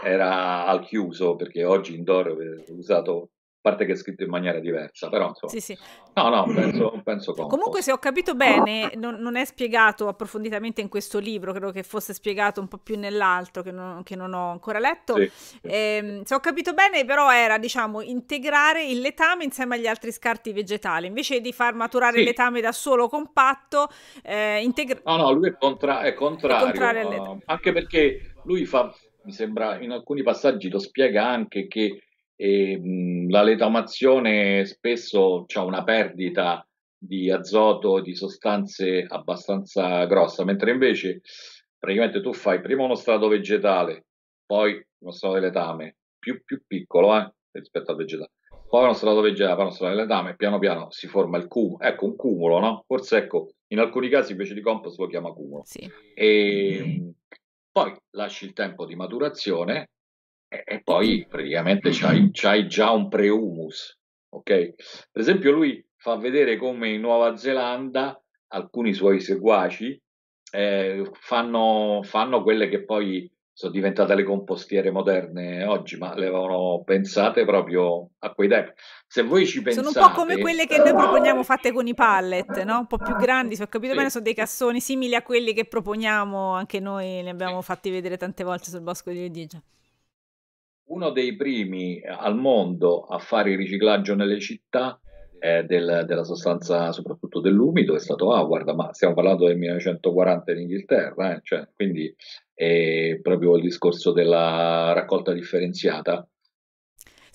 era al chiuso, perché oggi Indore è usato parte che è scritto in maniera diversa, però insomma. Sì, sì. No, no, penso, penso
Comunque, se ho capito bene, non, non, è spiegato approfonditamente in questo libro, credo che fosse spiegato un po' più nell'altro, che non, che non ho ancora letto. Sì, sì. Eh, se ho capito bene, però, era diciamo integrare il letame insieme agli altri scarti vegetali, invece di far maturare il letame da solo compatto, eh, integra-
No, no, lui è, contra- è contrario, uh, anche perché lui fa, mi sembra, in alcuni passaggi lo spiega anche che e mh, la letamazione spesso ha una perdita di azoto, di sostanze abbastanza grossa, mentre invece praticamente tu fai prima uno strato vegetale, poi uno strato di letame più, più piccolo eh, rispetto al vegetale, poi uno strato vegetale, poi uno strato di letame, e piano piano si forma il cumulo, ecco un cumulo, no? Forse ecco, in alcuni casi invece di compost lo chiama cumulo. Sì. E, poi lasci il tempo di maturazione e, poi praticamente c'hai, c'hai già un pre-humus, ok? Per esempio lui fa vedere come in Nuova Zelanda alcuni suoi seguaci eh, fanno, fanno quelle che poi sono diventate le compostiere moderne oggi, ma le avevano pensate proprio a quei tempi. Se voi ci pensate...
Sono un po' come quelle che noi proponiamo fatte con i pallet, no? Un po' più grandi, se ho capito sì. bene, sono dei cassoni simili a quelli che proponiamo, anche noi li abbiamo fatti vedere tante volte sul Bosco di Edigia
uno dei primi al mondo a fare il riciclaggio nelle città eh, del, della sostanza, soprattutto dell'umido, è stato Howard, ma stiamo parlando del 1940 in Inghilterra, eh, cioè, quindi è proprio il discorso della raccolta differenziata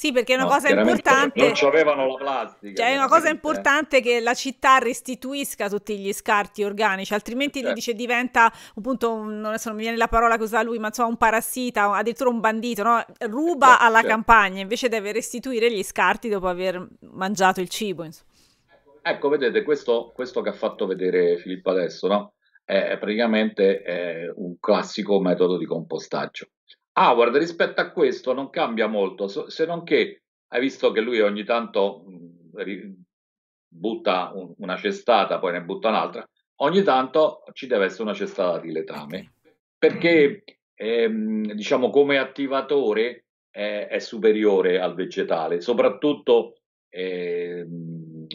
sì, perché è una no, cosa importante.
Non avevano la plastica.
Cioè, è una cosa importante che la città restituisca tutti gli scarti organici, altrimenti certo. dice diventa appunto, un, non so, non mi viene la parola che usa lui, ma insomma un parassita, addirittura un bandito, no? ruba certo, alla certo. campagna, invece deve restituire gli scarti dopo aver mangiato il cibo. Insomma.
Ecco, vedete, questo, questo, che ha fatto vedere Filippo adesso, no? È praticamente è un classico metodo di compostaggio. Howard rispetto a questo non cambia molto, se non che hai visto che lui ogni tanto butta una cestata, poi ne butta un'altra, ogni tanto ci deve essere una cestata di letame, perché ehm, diciamo come attivatore è, è, superiore al vegetale, soprattutto ehm,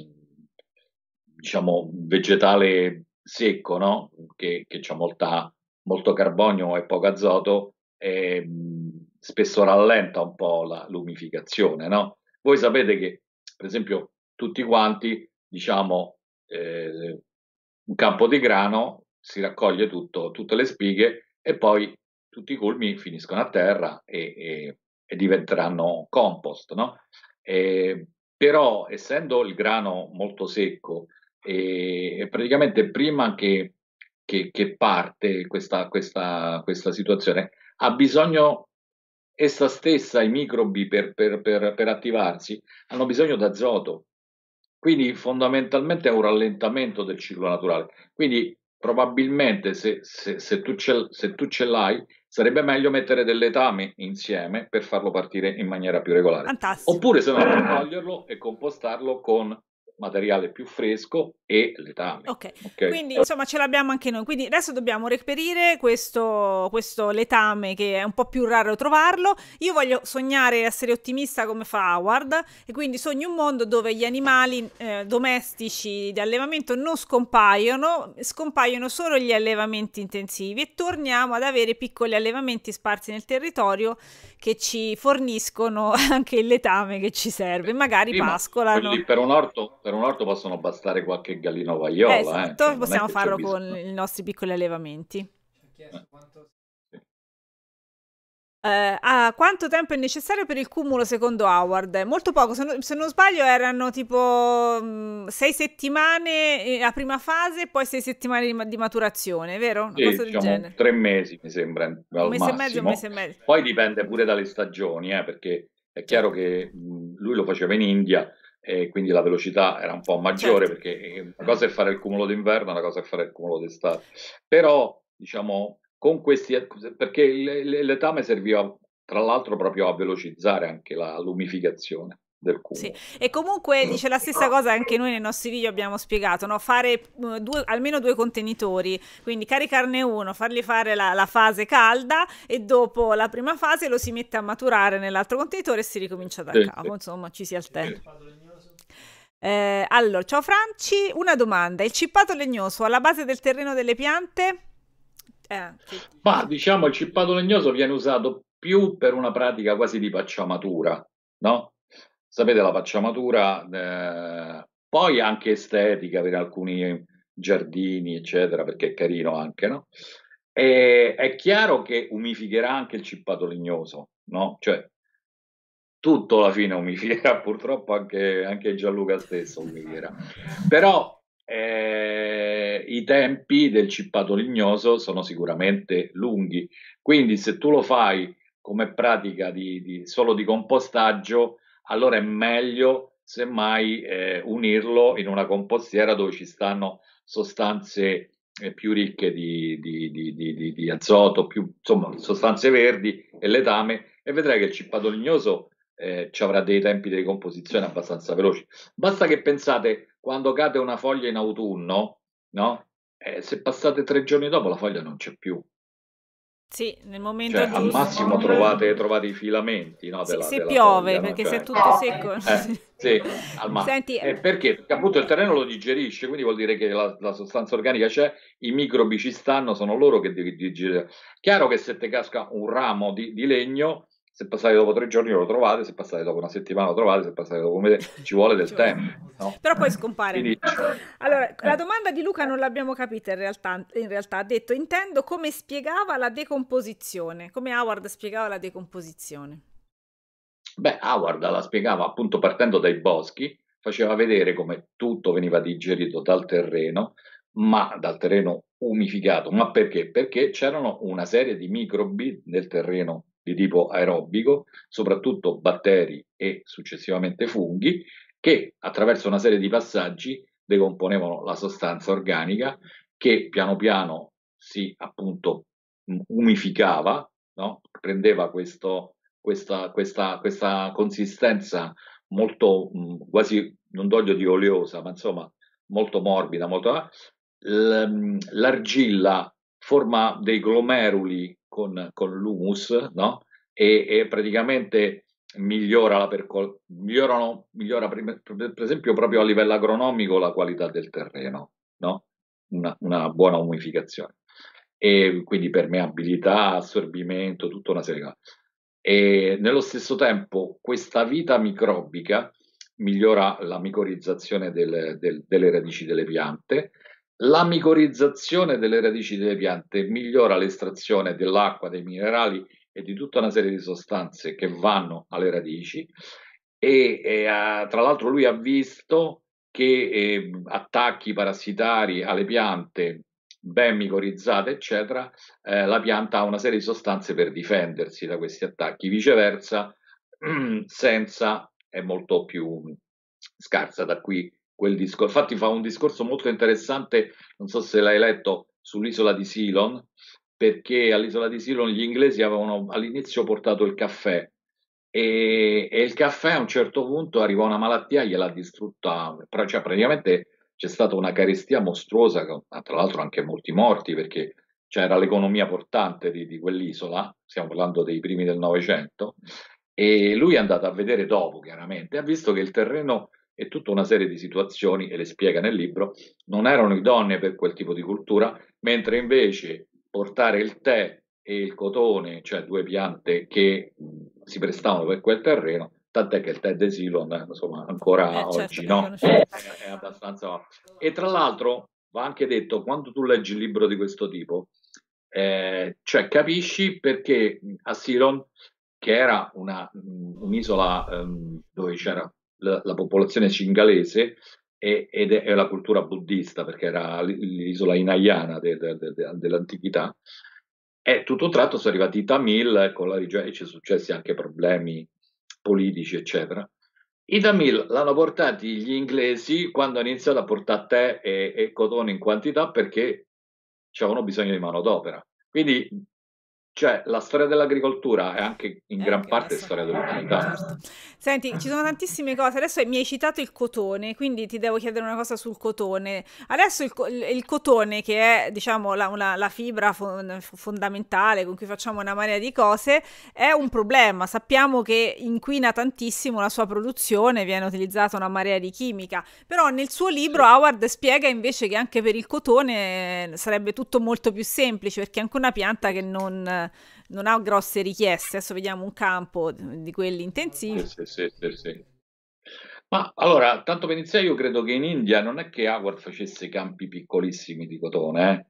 diciamo vegetale secco, no? che, che ha molta, molto carbonio e poco azoto eh, spesso rallenta un po' la lumificazione, no? Voi sapete che, per esempio, tutti quanti, diciamo, eh, un campo di grano si raccoglie tutto, tutte le spighe e poi tutti i culmi finiscono a terra e, e, e diventeranno compost, no? E, però, essendo il grano molto secco, e, praticamente prima che, che, che parte questa, questa, questa situazione, ha bisogno essa stessa, i microbi per, per, per, per attivarsi, hanno bisogno d'azoto. Quindi fondamentalmente è un rallentamento del ciclo naturale. Quindi probabilmente se, se, se, tu, ce, se tu ce l'hai, sarebbe meglio mettere del letame insieme per farlo partire in maniera più regolare.
Fantastico.
Oppure se no toglierlo e compostarlo con materiale più fresco e letame.
Ok, okay. quindi insomma ce l'abbiamo anche noi. Quindi adesso dobbiamo reperire questo, questo, letame che è un po' più raro trovarlo. Io voglio sognare essere ottimista come fa Howard e quindi sogno un mondo dove gli animali eh, domestici di allevamento non scompaiono, scompaiono solo gli allevamenti intensivi e torniamo ad avere piccoli allevamenti sparsi nel territorio che ci forniscono anche il letame che ci serve, magari sì, pascolano.
Per un, orto, per un, orto, possono bastare qualche gallino vaiola. Eh,
esatto, eh. Cioè, possiamo farlo con i nostri piccoli allevamenti. Quanto eh, ah, quanto tempo è necessario per il cumulo secondo Howard? Molto poco, se, no, se non sbaglio erano tipo mh, mm, sei settimane la prima fase e poi sei settimane di, di maturazione, vero? Una
sì, cosa del diciamo, genere. Tre mesi mi sembra. Un mese massimo. e mezzo, un mese e mezzo. Poi dipende pure dalle stagioni, eh, perché è chiaro che mh, lui lo faceva in India e quindi la velocità era un po' maggiore certo. perché una cosa è fare il cumulo d'inverno, una cosa è fare il cumulo d'estate. Però, diciamo, con questi, perché l'etame serviva tra l'altro proprio a velocizzare anche la lumificazione. Del
Sì. E comunque dice la stessa cosa anche noi nei nostri video abbiamo spiegato, no? fare uh, due, almeno due contenitori, quindi caricarne uno, fargli fare la, la, fase calda e dopo la prima fase lo si mette a maturare nell'altro contenitore e si ricomincia da sì, capo, sì. insomma ci si alterna. Eh, allora, ciao Franci, una domanda, il cippato legnoso alla base del terreno delle piante
eh, sì. Ma diciamo il cippato legnoso viene usato più per una pratica quasi di pacciamatura, no? Sapete la pacciamatura, eh, poi anche estetica per alcuni giardini, eccetera, perché è carino anche, no? E è chiaro che umificherà anche il cippato legnoso, no? Cioè, tutto alla fine umificherà, purtroppo anche, anche Gianluca stesso umificherà. Però eh, i tempi del cippato lignoso sono sicuramente lunghi, quindi se tu lo fai come pratica di, di, solo di compostaggio, allora è meglio semmai eh, unirlo in una compostiera dove ci stanno sostanze eh, più ricche di, di, di, azoto, più, insomma sostanze verdi e letame e vedrai che il cippato lignoso eh, ci avrà dei tempi di decomposizione abbastanza veloci. Basta che pensate quando cade una foglia in autunno, no? Eh, se passate tre giorni dopo la foglia non c'è più.
Sì, nel momento
cioè, al massimo trovate, trovate, i filamenti no,
della, se della piove foglia, perché no? cioè, se è tutto secco
eh, sì, al massimo. Senti, eh, perché? perché appunto il terreno lo digerisce quindi vuol dire che la, la sostanza organica c'è i microbi ci stanno sono loro che digeriscono chiaro che se ti casca un ramo di, di legno se passate dopo tre giorni lo trovate, se passate dopo una settimana lo trovate, se passate dopo un mese ci vuole del tempo. No?
Però poi scompare. Quindi... Allora, la domanda di Luca non l'abbiamo capita in realtà, in realtà, ha detto intendo come spiegava la decomposizione, come Howard spiegava la decomposizione.
Beh, Howard la spiegava appunto partendo dai boschi, faceva vedere come tutto veniva digerito dal terreno, ma dal terreno umificato. Ma perché? Perché c'erano una serie di microbi nel terreno di tipo aerobico, soprattutto batteri e successivamente funghi, che attraverso una serie di passaggi decomponevano la sostanza organica che piano piano si appunto umificava, no? prendeva questo, questa, questa, questa, consistenza molto quasi, non voglio di oleosa, ma insomma molto morbida, molto... l'argilla forma dei glomeruli con, con l'humus, no? E, e, praticamente migliora la percol- migliorano, migliora per, per, esempio proprio a livello agronomico la qualità del terreno, no? Una, una buona umificazione. E quindi permeabilità, assorbimento, tutta una serie di cose. E nello stesso tempo questa vita microbica migliora la micorizzazione del, del, delle radici delle piante, la micorizzazione delle radici delle piante migliora l'estrazione dell'acqua, dei minerali e di tutta una serie di sostanze che vanno alle radici e, e tra l'altro lui ha visto che eh, attacchi parassitari alle piante ben micorizzate, eccetera, eh, la pianta ha una serie di sostanze per difendersi da questi attacchi, viceversa, senza è molto più scarsa. Da qui quel discorso. Infatti fa un discorso molto interessante, non so se l'hai letto, sull'isola di Ceylon, perché all'isola di Ceylon gli inglesi avevano all'inizio portato il caffè e, e, il caffè a un certo punto arrivò una malattia e gliel'ha distrutta, cioè praticamente c'è stata una carestia mostruosa, tra l'altro anche molti morti perché c'era l'economia portante di, di quell'isola, stiamo parlando dei primi del Novecento, e lui è andato a vedere dopo chiaramente, ha visto che il terreno e tutta una serie di situazioni, e le spiega nel libro, non erano idonee per quel tipo di cultura, mentre invece portare il tè e il cotone, cioè due piante che si prestavano per quel terreno, tant'è che il tè de Ceylon, insomma, ancora eh, certo, oggi no? È, è, abbastanza... E tra l'altro va anche detto, quando tu leggi un libro di questo tipo, eh, cioè capisci perché a Ceylon, che era una, un'isola um, dove c'era la, la popolazione cingalese e, ed è, la cultura buddista, perché era l'isola inayana de, de, de, dell'antichità, e tutto tratto sono arrivati i Tamil con la regione e ci sono successi anche problemi politici, eccetera. I Tamil l'hanno portati gli inglesi quando hanno iniziato a portare tè e, e cotone in quantità perché avevano bisogno di manodopera. Quindi cioè, la storia dell'agricoltura è anche in gran anche parte storia dell'umanità. Certo.
Senti, ci sono tantissime cose. Adesso mi hai citato il cotone, quindi ti devo chiedere una cosa sul cotone. Adesso il, il cotone, che è diciamo la, una, la fibra fon- fondamentale con cui facciamo una marea di cose, è un problema. Sappiamo che inquina tantissimo la sua produzione, viene utilizzata una marea di chimica. Però nel suo libro Howard spiega invece che anche per il cotone sarebbe tutto molto più semplice, perché è anche una pianta che non non ha grosse richieste. Adesso vediamo un campo di quelli intensivi.
Sì, sì, sì, sì, Ma allora, tanto per iniziare, io credo che in India non è che Howard facesse campi piccolissimi di cotone,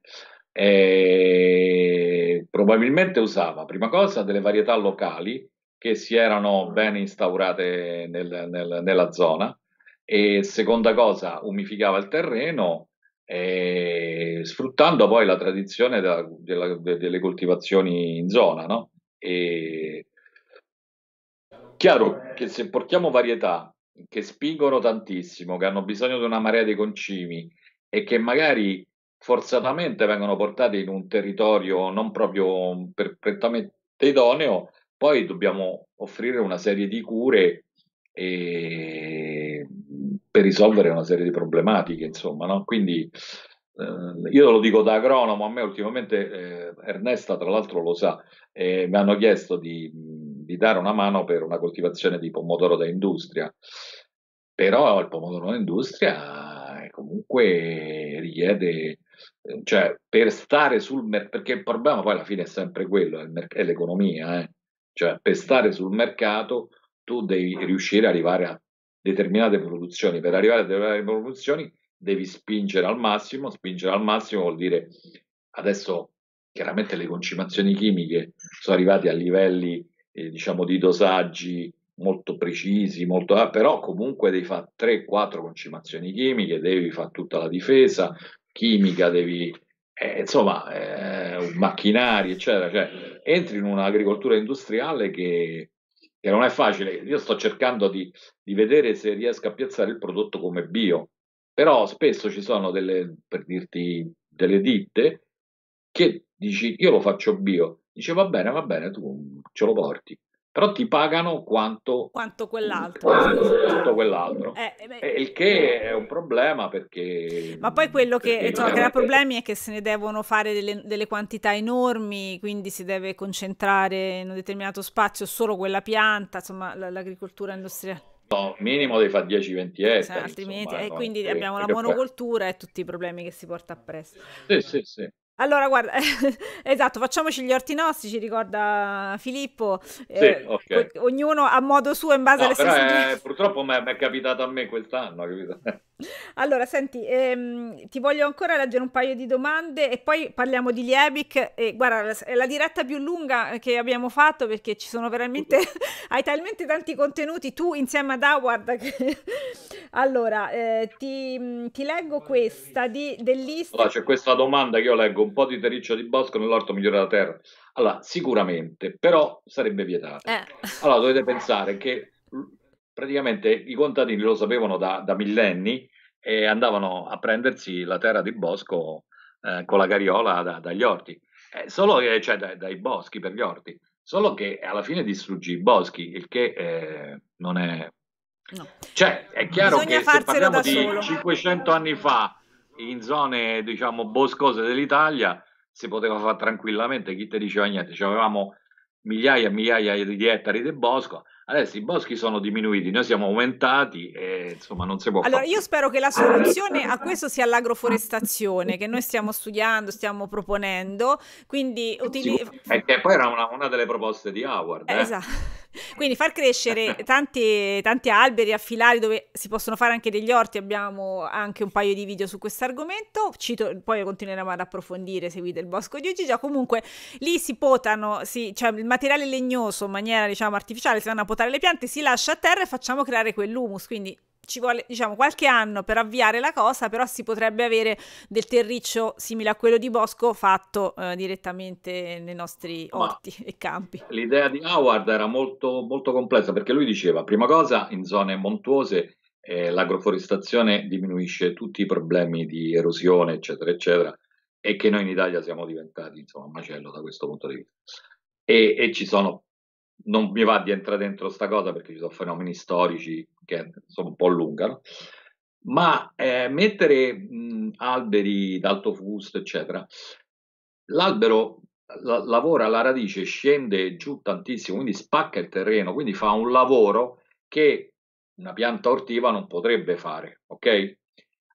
eh? Probabilmente usava, prima cosa, delle varietà locali che si erano ben instaurate nel, nel, nella zona e seconda cosa, umificava il terreno eh, sfruttando poi la tradizione della, della, delle coltivazioni in zona. No? E... Chiaro che se portiamo varietà che spingono tantissimo, che hanno bisogno di una marea di concimi e che magari forzatamente vengono portate in un territorio non proprio perfettamente idoneo, poi dobbiamo offrire una serie di cure e per risolvere una serie di problematiche, insomma, no? Quindi eh, io lo dico da agronomo, a me ultimamente eh, Ernesta tra l'altro lo sa, eh, mi hanno chiesto di, di, dare una mano per una coltivazione di pomodoro da industria, però il pomodoro da industria eh, comunque richiede, eh, cioè per stare sul mercato, perché il problema poi alla fine è sempre quello, è, mer- è l'economia, eh. cioè per stare sul mercato tu devi riuscire ad arrivare a determinate produzioni. Per arrivare a determinate produzioni devi spingere al massimo, spingere al massimo vuol dire adesso chiaramente le concimazioni chimiche sono arrivate a livelli eh, diciamo di dosaggi molto precisi, molto, ah, però comunque devi fare 3-4 concimazioni chimiche, devi fare tutta la difesa chimica, devi eh, insomma eh, macchinari eccetera, cioè entri in un'agricoltura industriale che che non è facile. Io sto cercando di, di vedere se riesco a piazzare il prodotto come bio, però spesso ci sono delle, per dirti, delle ditte che dici io lo faccio bio, dice va bene, va bene, tu ce lo porti però ti pagano quanto,
quanto quell'altro.
Quanto quell'altro. Eh, eh, il che è un problema perché...
Ma poi quello che insomma, crea problemi è che se ne devono fare delle, delle, quantità enormi, quindi si deve concentrare in un determinato spazio solo quella pianta, insomma l'agricoltura industriale.
No, minimo devi fare 10-20 ettari. Sì,
altrimenti, insomma, eh, no? quindi abbiamo la monocoltura e tutti i problemi che si porta appresso.
Sì, sì, sì.
Allora, guarda, esatto, facciamoci gli orti nostri, ci ricorda Filippo,
sì, eh, okay.
ognuno a modo suo in base no, alle
sue eh, Purtroppo mi è capitato a me quest'anno, capito?
Allora, senti, ehm, ti voglio ancora leggere un paio di domande e poi parliamo di Liebig. E, guarda, è la diretta più lunga che abbiamo fatto perché ci sono veramente, hai talmente tanti contenuti, tu insieme ad Howard. Che... allora, eh, ti, ti, leggo questa di, dell'Ist.
Allora, c'è questa domanda che io leggo, un po' di terriccio di bosco nell'orto migliore della terra. Allora, sicuramente, però sarebbe vietato. Eh. Allora, dovete pensare che praticamente i contadini lo sapevano da, da millenni e andavano a prendersi la terra di bosco eh, con la carriola da, dagli orti, eh, solo che, cioè dai, dai boschi per gli orti. solo che alla fine distruggi i boschi, il che eh, non è... No. Cioè, è chiaro Bisogna che se parliamo di solo. 500 anni fa, in zone, diciamo, boscose dell'Italia, si poteva fare tranquillamente, chi ti diceva niente, cioè, avevamo migliaia e migliaia di ettari di bosco, Adesso i boschi sono diminuiti, noi siamo aumentati e insomma non si può
Allora fare. io spero che la soluzione a questo sia l'agroforestazione che noi stiamo studiando, stiamo proponendo, quindi
utili- e che poi era una, una, delle proposte di Howard. Eh?
Esatto. Quindi far crescere tanti, tanti alberi affilari dove si possono fare anche degli orti, abbiamo anche un paio di video su questo argomento, poi continueremo ad approfondire, seguite il bosco di Ogigia, comunque lì si potano, si, cioè il materiale legnoso in maniera diciamo artificiale, si vanno a potare le piante, si lascia a terra e facciamo creare quell'humus, quindi ci vuole diciamo qualche anno per avviare la cosa, però si potrebbe avere del terriccio simile a quello di Bosco fatto eh, direttamente nei nostri orti Ma e campi.
L'idea di Howard era molto, molto complessa perché lui diceva, prima cosa, in zone montuose eh, l'agroforestazione diminuisce tutti i problemi di erosione, eccetera, eccetera, e che noi in Italia siamo diventati insomma un macello da questo punto di vista. E, e ci sono non mi va di entrare dentro sta cosa perché ci sono fenomeni storici che sono un po' lunga, ma eh, mettere mh, alberi d'alto fusto, eccetera, l'albero la, lavora alla radice, scende giù tantissimo, quindi spacca il terreno, quindi fa un lavoro che una pianta ortiva non potrebbe fare, ok?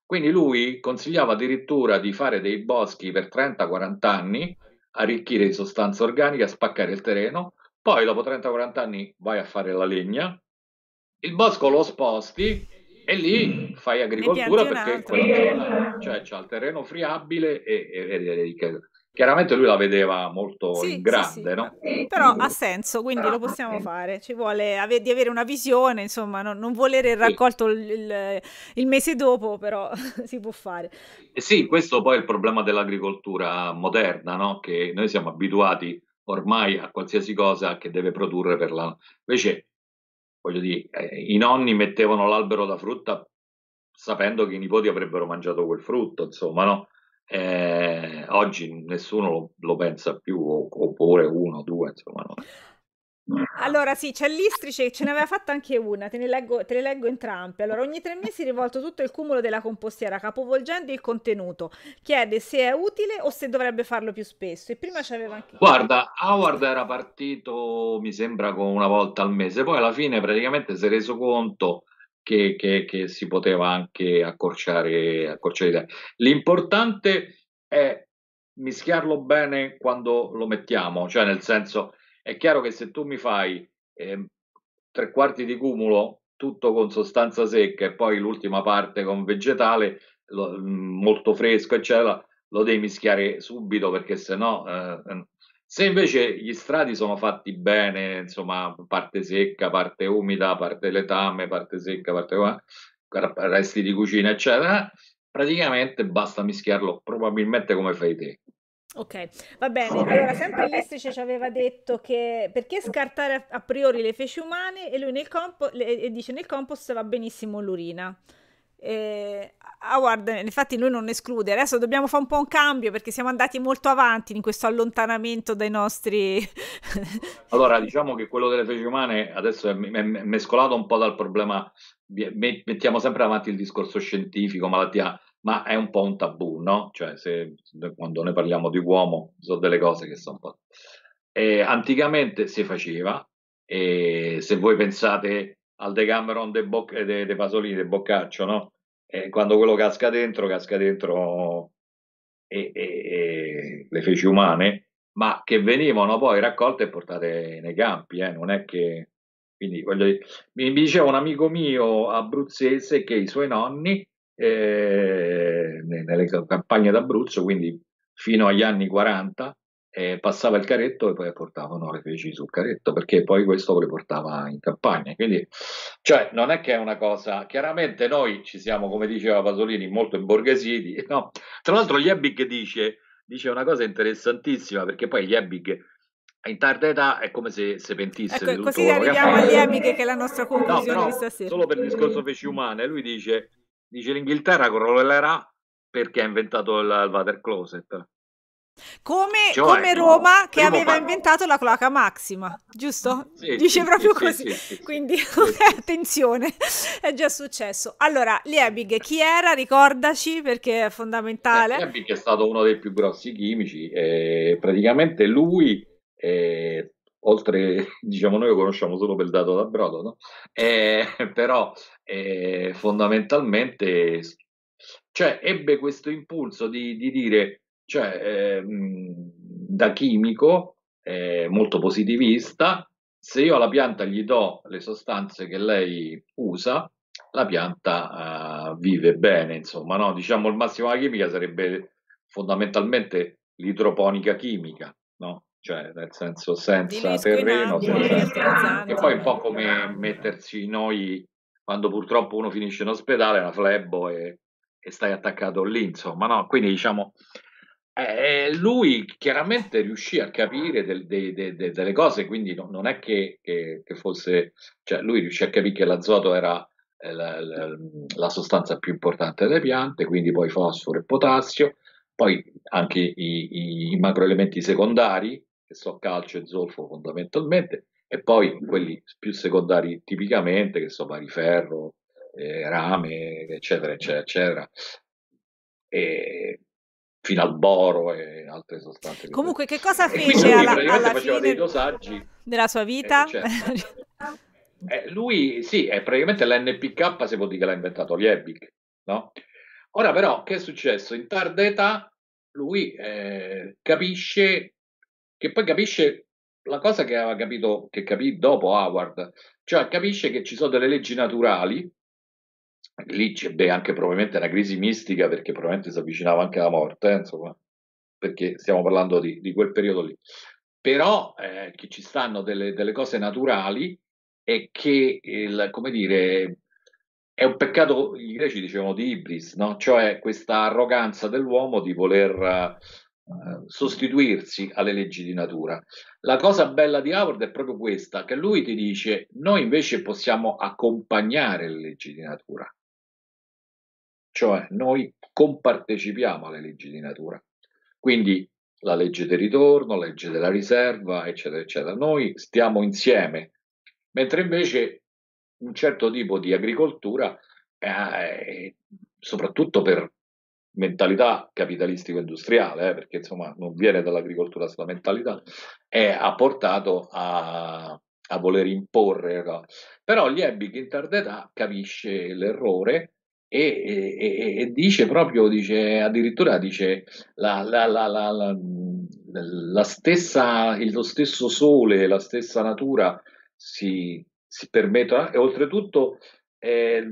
Quindi lui consigliava addirittura di fare dei boschi per 30-40 anni, arricchire di sostanza organica, spaccare il terreno, poi dopo 30-40 anni vai a fare la legna, il bosco lo sposti e lì fai agricoltura perché quella zona cioè, c'è il terreno friabile e, e, e, e chiaramente lui la vedeva molto sì, in grande, sì, sì. no?
Però ha senso, quindi lo possiamo fare. Ci vuole ave- di avere una visione, insomma, non, non volere il raccolto il, il, il, mese dopo, però si può fare.
sì, questo poi è il problema dell'agricoltura moderna, no? Che noi siamo abituati ormai a qualsiasi cosa che deve produrre per la... Invece, voglio dire, eh, i nonni mettevano l'albero da frutta sapendo che i nipoti avrebbero mangiato quel frutto, insomma, no? Eh, oggi nessuno lo, lo, pensa più, oppure uno, due, insomma, no?
Allora sì, c'è l'Istrice, ce ne aveva fatta anche una, te ne, leggo, te le leggo entrambe. Allora, ogni tre mesi rivolto tutto il cumulo della compostiera, capovolgendo il contenuto. Chiede se è utile o se dovrebbe farlo più spesso. E prima c'aveva anche...
Guarda, Howard era partito, mi sembra, con una volta al mese, poi alla fine praticamente si è reso conto che, che, che si poteva anche accorciare, accorciare L'importante è mischiarlo bene quando lo mettiamo, cioè nel senso è chiaro che se tu mi fai eh, tre quarti di cumulo, tutto con sostanza secca e poi l'ultima parte con vegetale, lo, mm, molto fresco, eccetera, lo devi mischiare subito perché sennò... Eh, eh, se invece gli strati sono fatti bene, insomma, parte secca, parte umida, parte letame, parte secca, parte resti di cucina, eccetera, praticamente basta mischiarlo probabilmente come fai te.
Ok, va bene. Allora, sempre Listrice ci aveva detto che perché scartare a priori le feci umane e lui nel compost, e dice nel compost va benissimo l'urina. Eh, ah, guarda, infatti lui non esclude. Adesso dobbiamo fare un po' un cambio perché siamo andati molto avanti in questo allontanamento dai nostri...
allora, diciamo che quello delle feci umane adesso è mescolato un po' dal problema, mettiamo sempre avanti il discorso scientifico, malattia ma è un po' un tabù, no? Cioè, se, quando noi parliamo di uomo, sono delle cose che sono un po'... E anticamente si faceva, e se voi pensate al Decameron dei Boc- de, de Pasolini, del Boccaccio, no? E quando quello casca dentro, casca dentro e, e, e le feci umane, ma che venivano poi raccolte e portate nei campi, eh? non è che... Quindi, voglio dire, mi diceva un amico mio abruzzese che i suoi nonni eh, nelle campagne d'Abruzzo, quindi fino agli anni 40 eh, passava il carretto e poi portavano le feci sul carretto perché poi questo le portava in campagna. Quindi, cioè, non è che è una cosa. Chiaramente noi ci siamo, come diceva Pasolini, molto imborghesiti. No? Tra l'altro, Liebig dice, dice una cosa interessantissima perché poi Liebig in tarda età è come se, se pentisse
ecco, così arriviamo a Liebig che è la nostra conclusione no,
però, di stasera. Solo per il discorso feci umane, lui dice Dice l'Inghilterra crollerà perché ha inventato il, il water closet.
Come, cioè, come Roma no, che aveva parlo. inventato la cloaca maxima, giusto? Sì, Dice sì, proprio sì, così. Quindi attenzione, è già successo. Allora, Liebig, chi era? Ricordaci perché è fondamentale.
Eh, Liebig è stato uno dei più grossi chimici. Eh, praticamente lui, eh, oltre, diciamo, noi lo conosciamo solo per il dato da brodo, no? Eh, però eh, fondamentalmente cioè, ebbe questo impulso di, di dire cioè eh, da chimico eh, molto positivista, se io alla pianta gli do le sostanze che lei usa, la pianta uh, vive bene, insomma, no? Diciamo il massimo della chimica sarebbe fondamentalmente l'idroponica chimica, no? Cioè, nel senso senza terreno, senza... e poi un po' come mettersi noi quando purtroppo uno finisce in ospedale, una flebbo e, e stai attaccato lì, insomma, no? Quindi diciamo eh, lui chiaramente riuscì a capire del, de, de, de, delle cose, quindi no, non è che, che, che, fosse, cioè lui riuscì a capire che l'azoto era eh, la, la, la, sostanza più importante delle piante, quindi poi fosforo e potassio, poi anche i, i, i macroelementi secondari, che sono calcio e zolfo fondamentalmente, e poi quelli più secondari tipicamente, che sono pari ferro, eh, rame, eccetera, eccetera, eccetera. E, fino al boro e altre sostanze.
Comunque, che cosa fece alla, alla fine
dei dosaggi
della sua vita?
Eh, certo. eh, lui, sì, è praticamente l'NPK, si può dire che l'ha inventato Liebig, no? Ora però, che è successo? In tarda età lui eh, capisce, che poi capisce la cosa che aveva capito, che capì dopo Howard, cioè capisce che ci sono delle leggi naturali lì c'è anche probabilmente una crisi mistica perché probabilmente si avvicinava anche alla morte, eh, insomma, perché stiamo parlando di, di quel periodo lì. Però eh, che ci stanno delle, delle, cose naturali e che, il, come dire, è un peccato, i greci dicevano di ibris, no? cioè questa arroganza dell'uomo di voler uh, sostituirsi alle leggi di natura. La cosa bella di Howard è proprio questa, che lui ti dice, noi invece possiamo accompagnare le leggi di natura cioè noi compartecipiamo alle leggi di natura. Quindi la legge del ritorno, la legge della riserva, eccetera, eccetera. Noi stiamo insieme, mentre invece un certo tipo di agricoltura, eh, soprattutto per mentalità capitalistico-industriale, eh, perché insomma non viene dall'agricoltura questa mentalità, è, ha portato a, a voler imporre. No? Però Liebig in tarda età capisce l'errore e, e, e, dice proprio, dice, addirittura dice la, la, la, la, stessa, lo stesso sole, la stessa natura si, si permettono e oltretutto eh,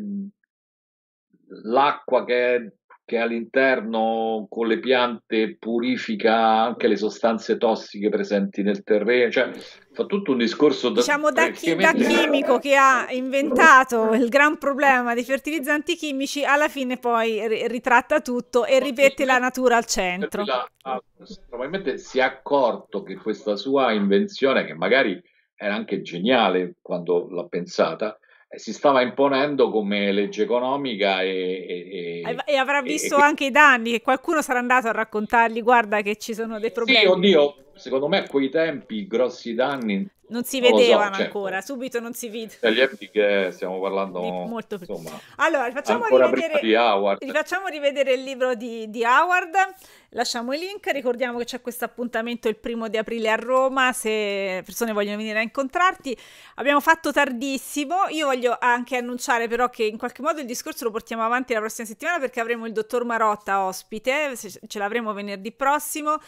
l'acqua che che all'interno con le piante purifica anche le sostanze tossiche presenti nel terreno, cioè fa tutto un discorso
da, diciamo da, chi, da chimico che ha inventato il gran problema dei fertilizzanti chimici, alla fine poi ritratta tutto e ripete la natura al centro.
probabilmente si è accorto che questa sua invenzione, che magari era anche geniale quando l'ha pensata, si stava imponendo come legge economica e,
e, e avrà visto e, anche i danni che qualcuno sarà andato a raccontargli guarda che ci sono dei problemi
sì oddio secondo me a quei tempi grossi danni
non si vedevano so, ancora, certo. subito non si vide.
Gli epic che stiamo parlando di molto. Insomma,
allora, facciamo rivedere, di Howard. Rifacciamo rivedere il libro di, di, Howard, lasciamo i link, ricordiamo che c'è questo appuntamento il primo di aprile a Roma, se persone vogliono venire a incontrarti. Abbiamo fatto tardissimo, io voglio anche annunciare però che in qualche modo il discorso lo portiamo avanti la prossima settimana perché avremo il dottor Marotta ospite, ce l'avremo venerdì prossimo.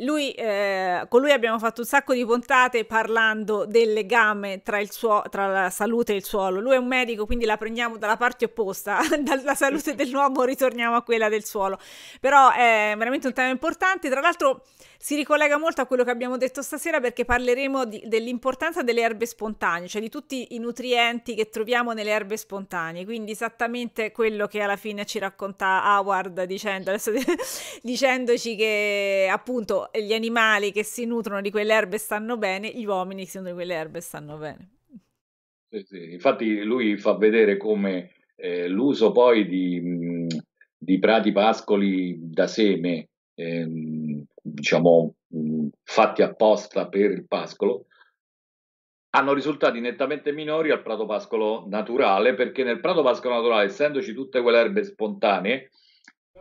Lui, eh, con lui abbiamo fatto un sacco di puntate parlando del legame tra, suo, tra, la salute e il suolo. Lui è un medico, quindi la prendiamo dalla parte opposta, dalla salute dell'uomo ritorniamo a quella del suolo. Però è veramente un tema importante. Tra l'altro si ricollega molto a quello che abbiamo detto stasera perché parleremo di, dell'importanza delle erbe spontanee, cioè di tutti i nutrienti che troviamo nelle erbe spontanee. Quindi esattamente quello che alla fine ci racconta Howard dicendo, adesso, dicendoci che appunto gli animali che si nutrono di quelle erbe stanno bene, gli uomini che si nutrono di quelle erbe stanno bene.
Sì, sì. Infatti lui fa vedere come eh, l'uso poi di, di prati pascoli da seme ehm, diciamo, fatti apposta per il pascolo, hanno risultati nettamente minori al prato pascolo naturale, perché nel prato pascolo naturale, essendoci tutte quelle erbe spontanee,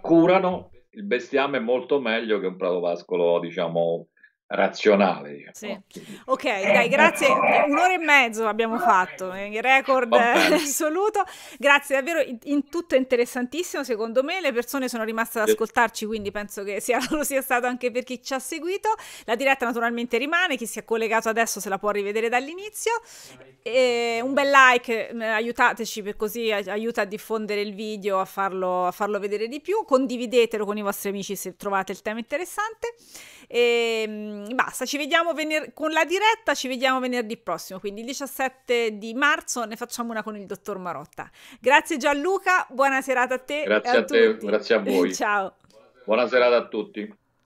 curano il bestiame molto meglio che un prato pascolo, diciamo, razionale. Diciamo.
Sì. Ok, dai, grazie. Un'ora e mezzo abbiamo fatto, il record assoluto. Grazie, davvero in tutto interessantissimo. Secondo me le persone sono rimaste ad ascoltarci, quindi penso che sia, lo sia stato anche per chi ci ha seguito. La diretta naturalmente rimane, chi si è collegato adesso se la può rivedere dall'inizio. Un bel like, eh, aiutateci per così aiuta a diffondere il video, a farlo, a farlo vedere di più. Condividetelo con i vostri amici se trovate il tema interessante. E ehm, basta, ci vediamo vener- con la diretta, ci vediamo venerdì prossimo, quindi il 17 di marzo ne facciamo una con il dottor Marotta. Grazie Gianluca, buona serata a te.
Grazie a, a te, grazie a voi.
Ciao.
Buona serata a tutti.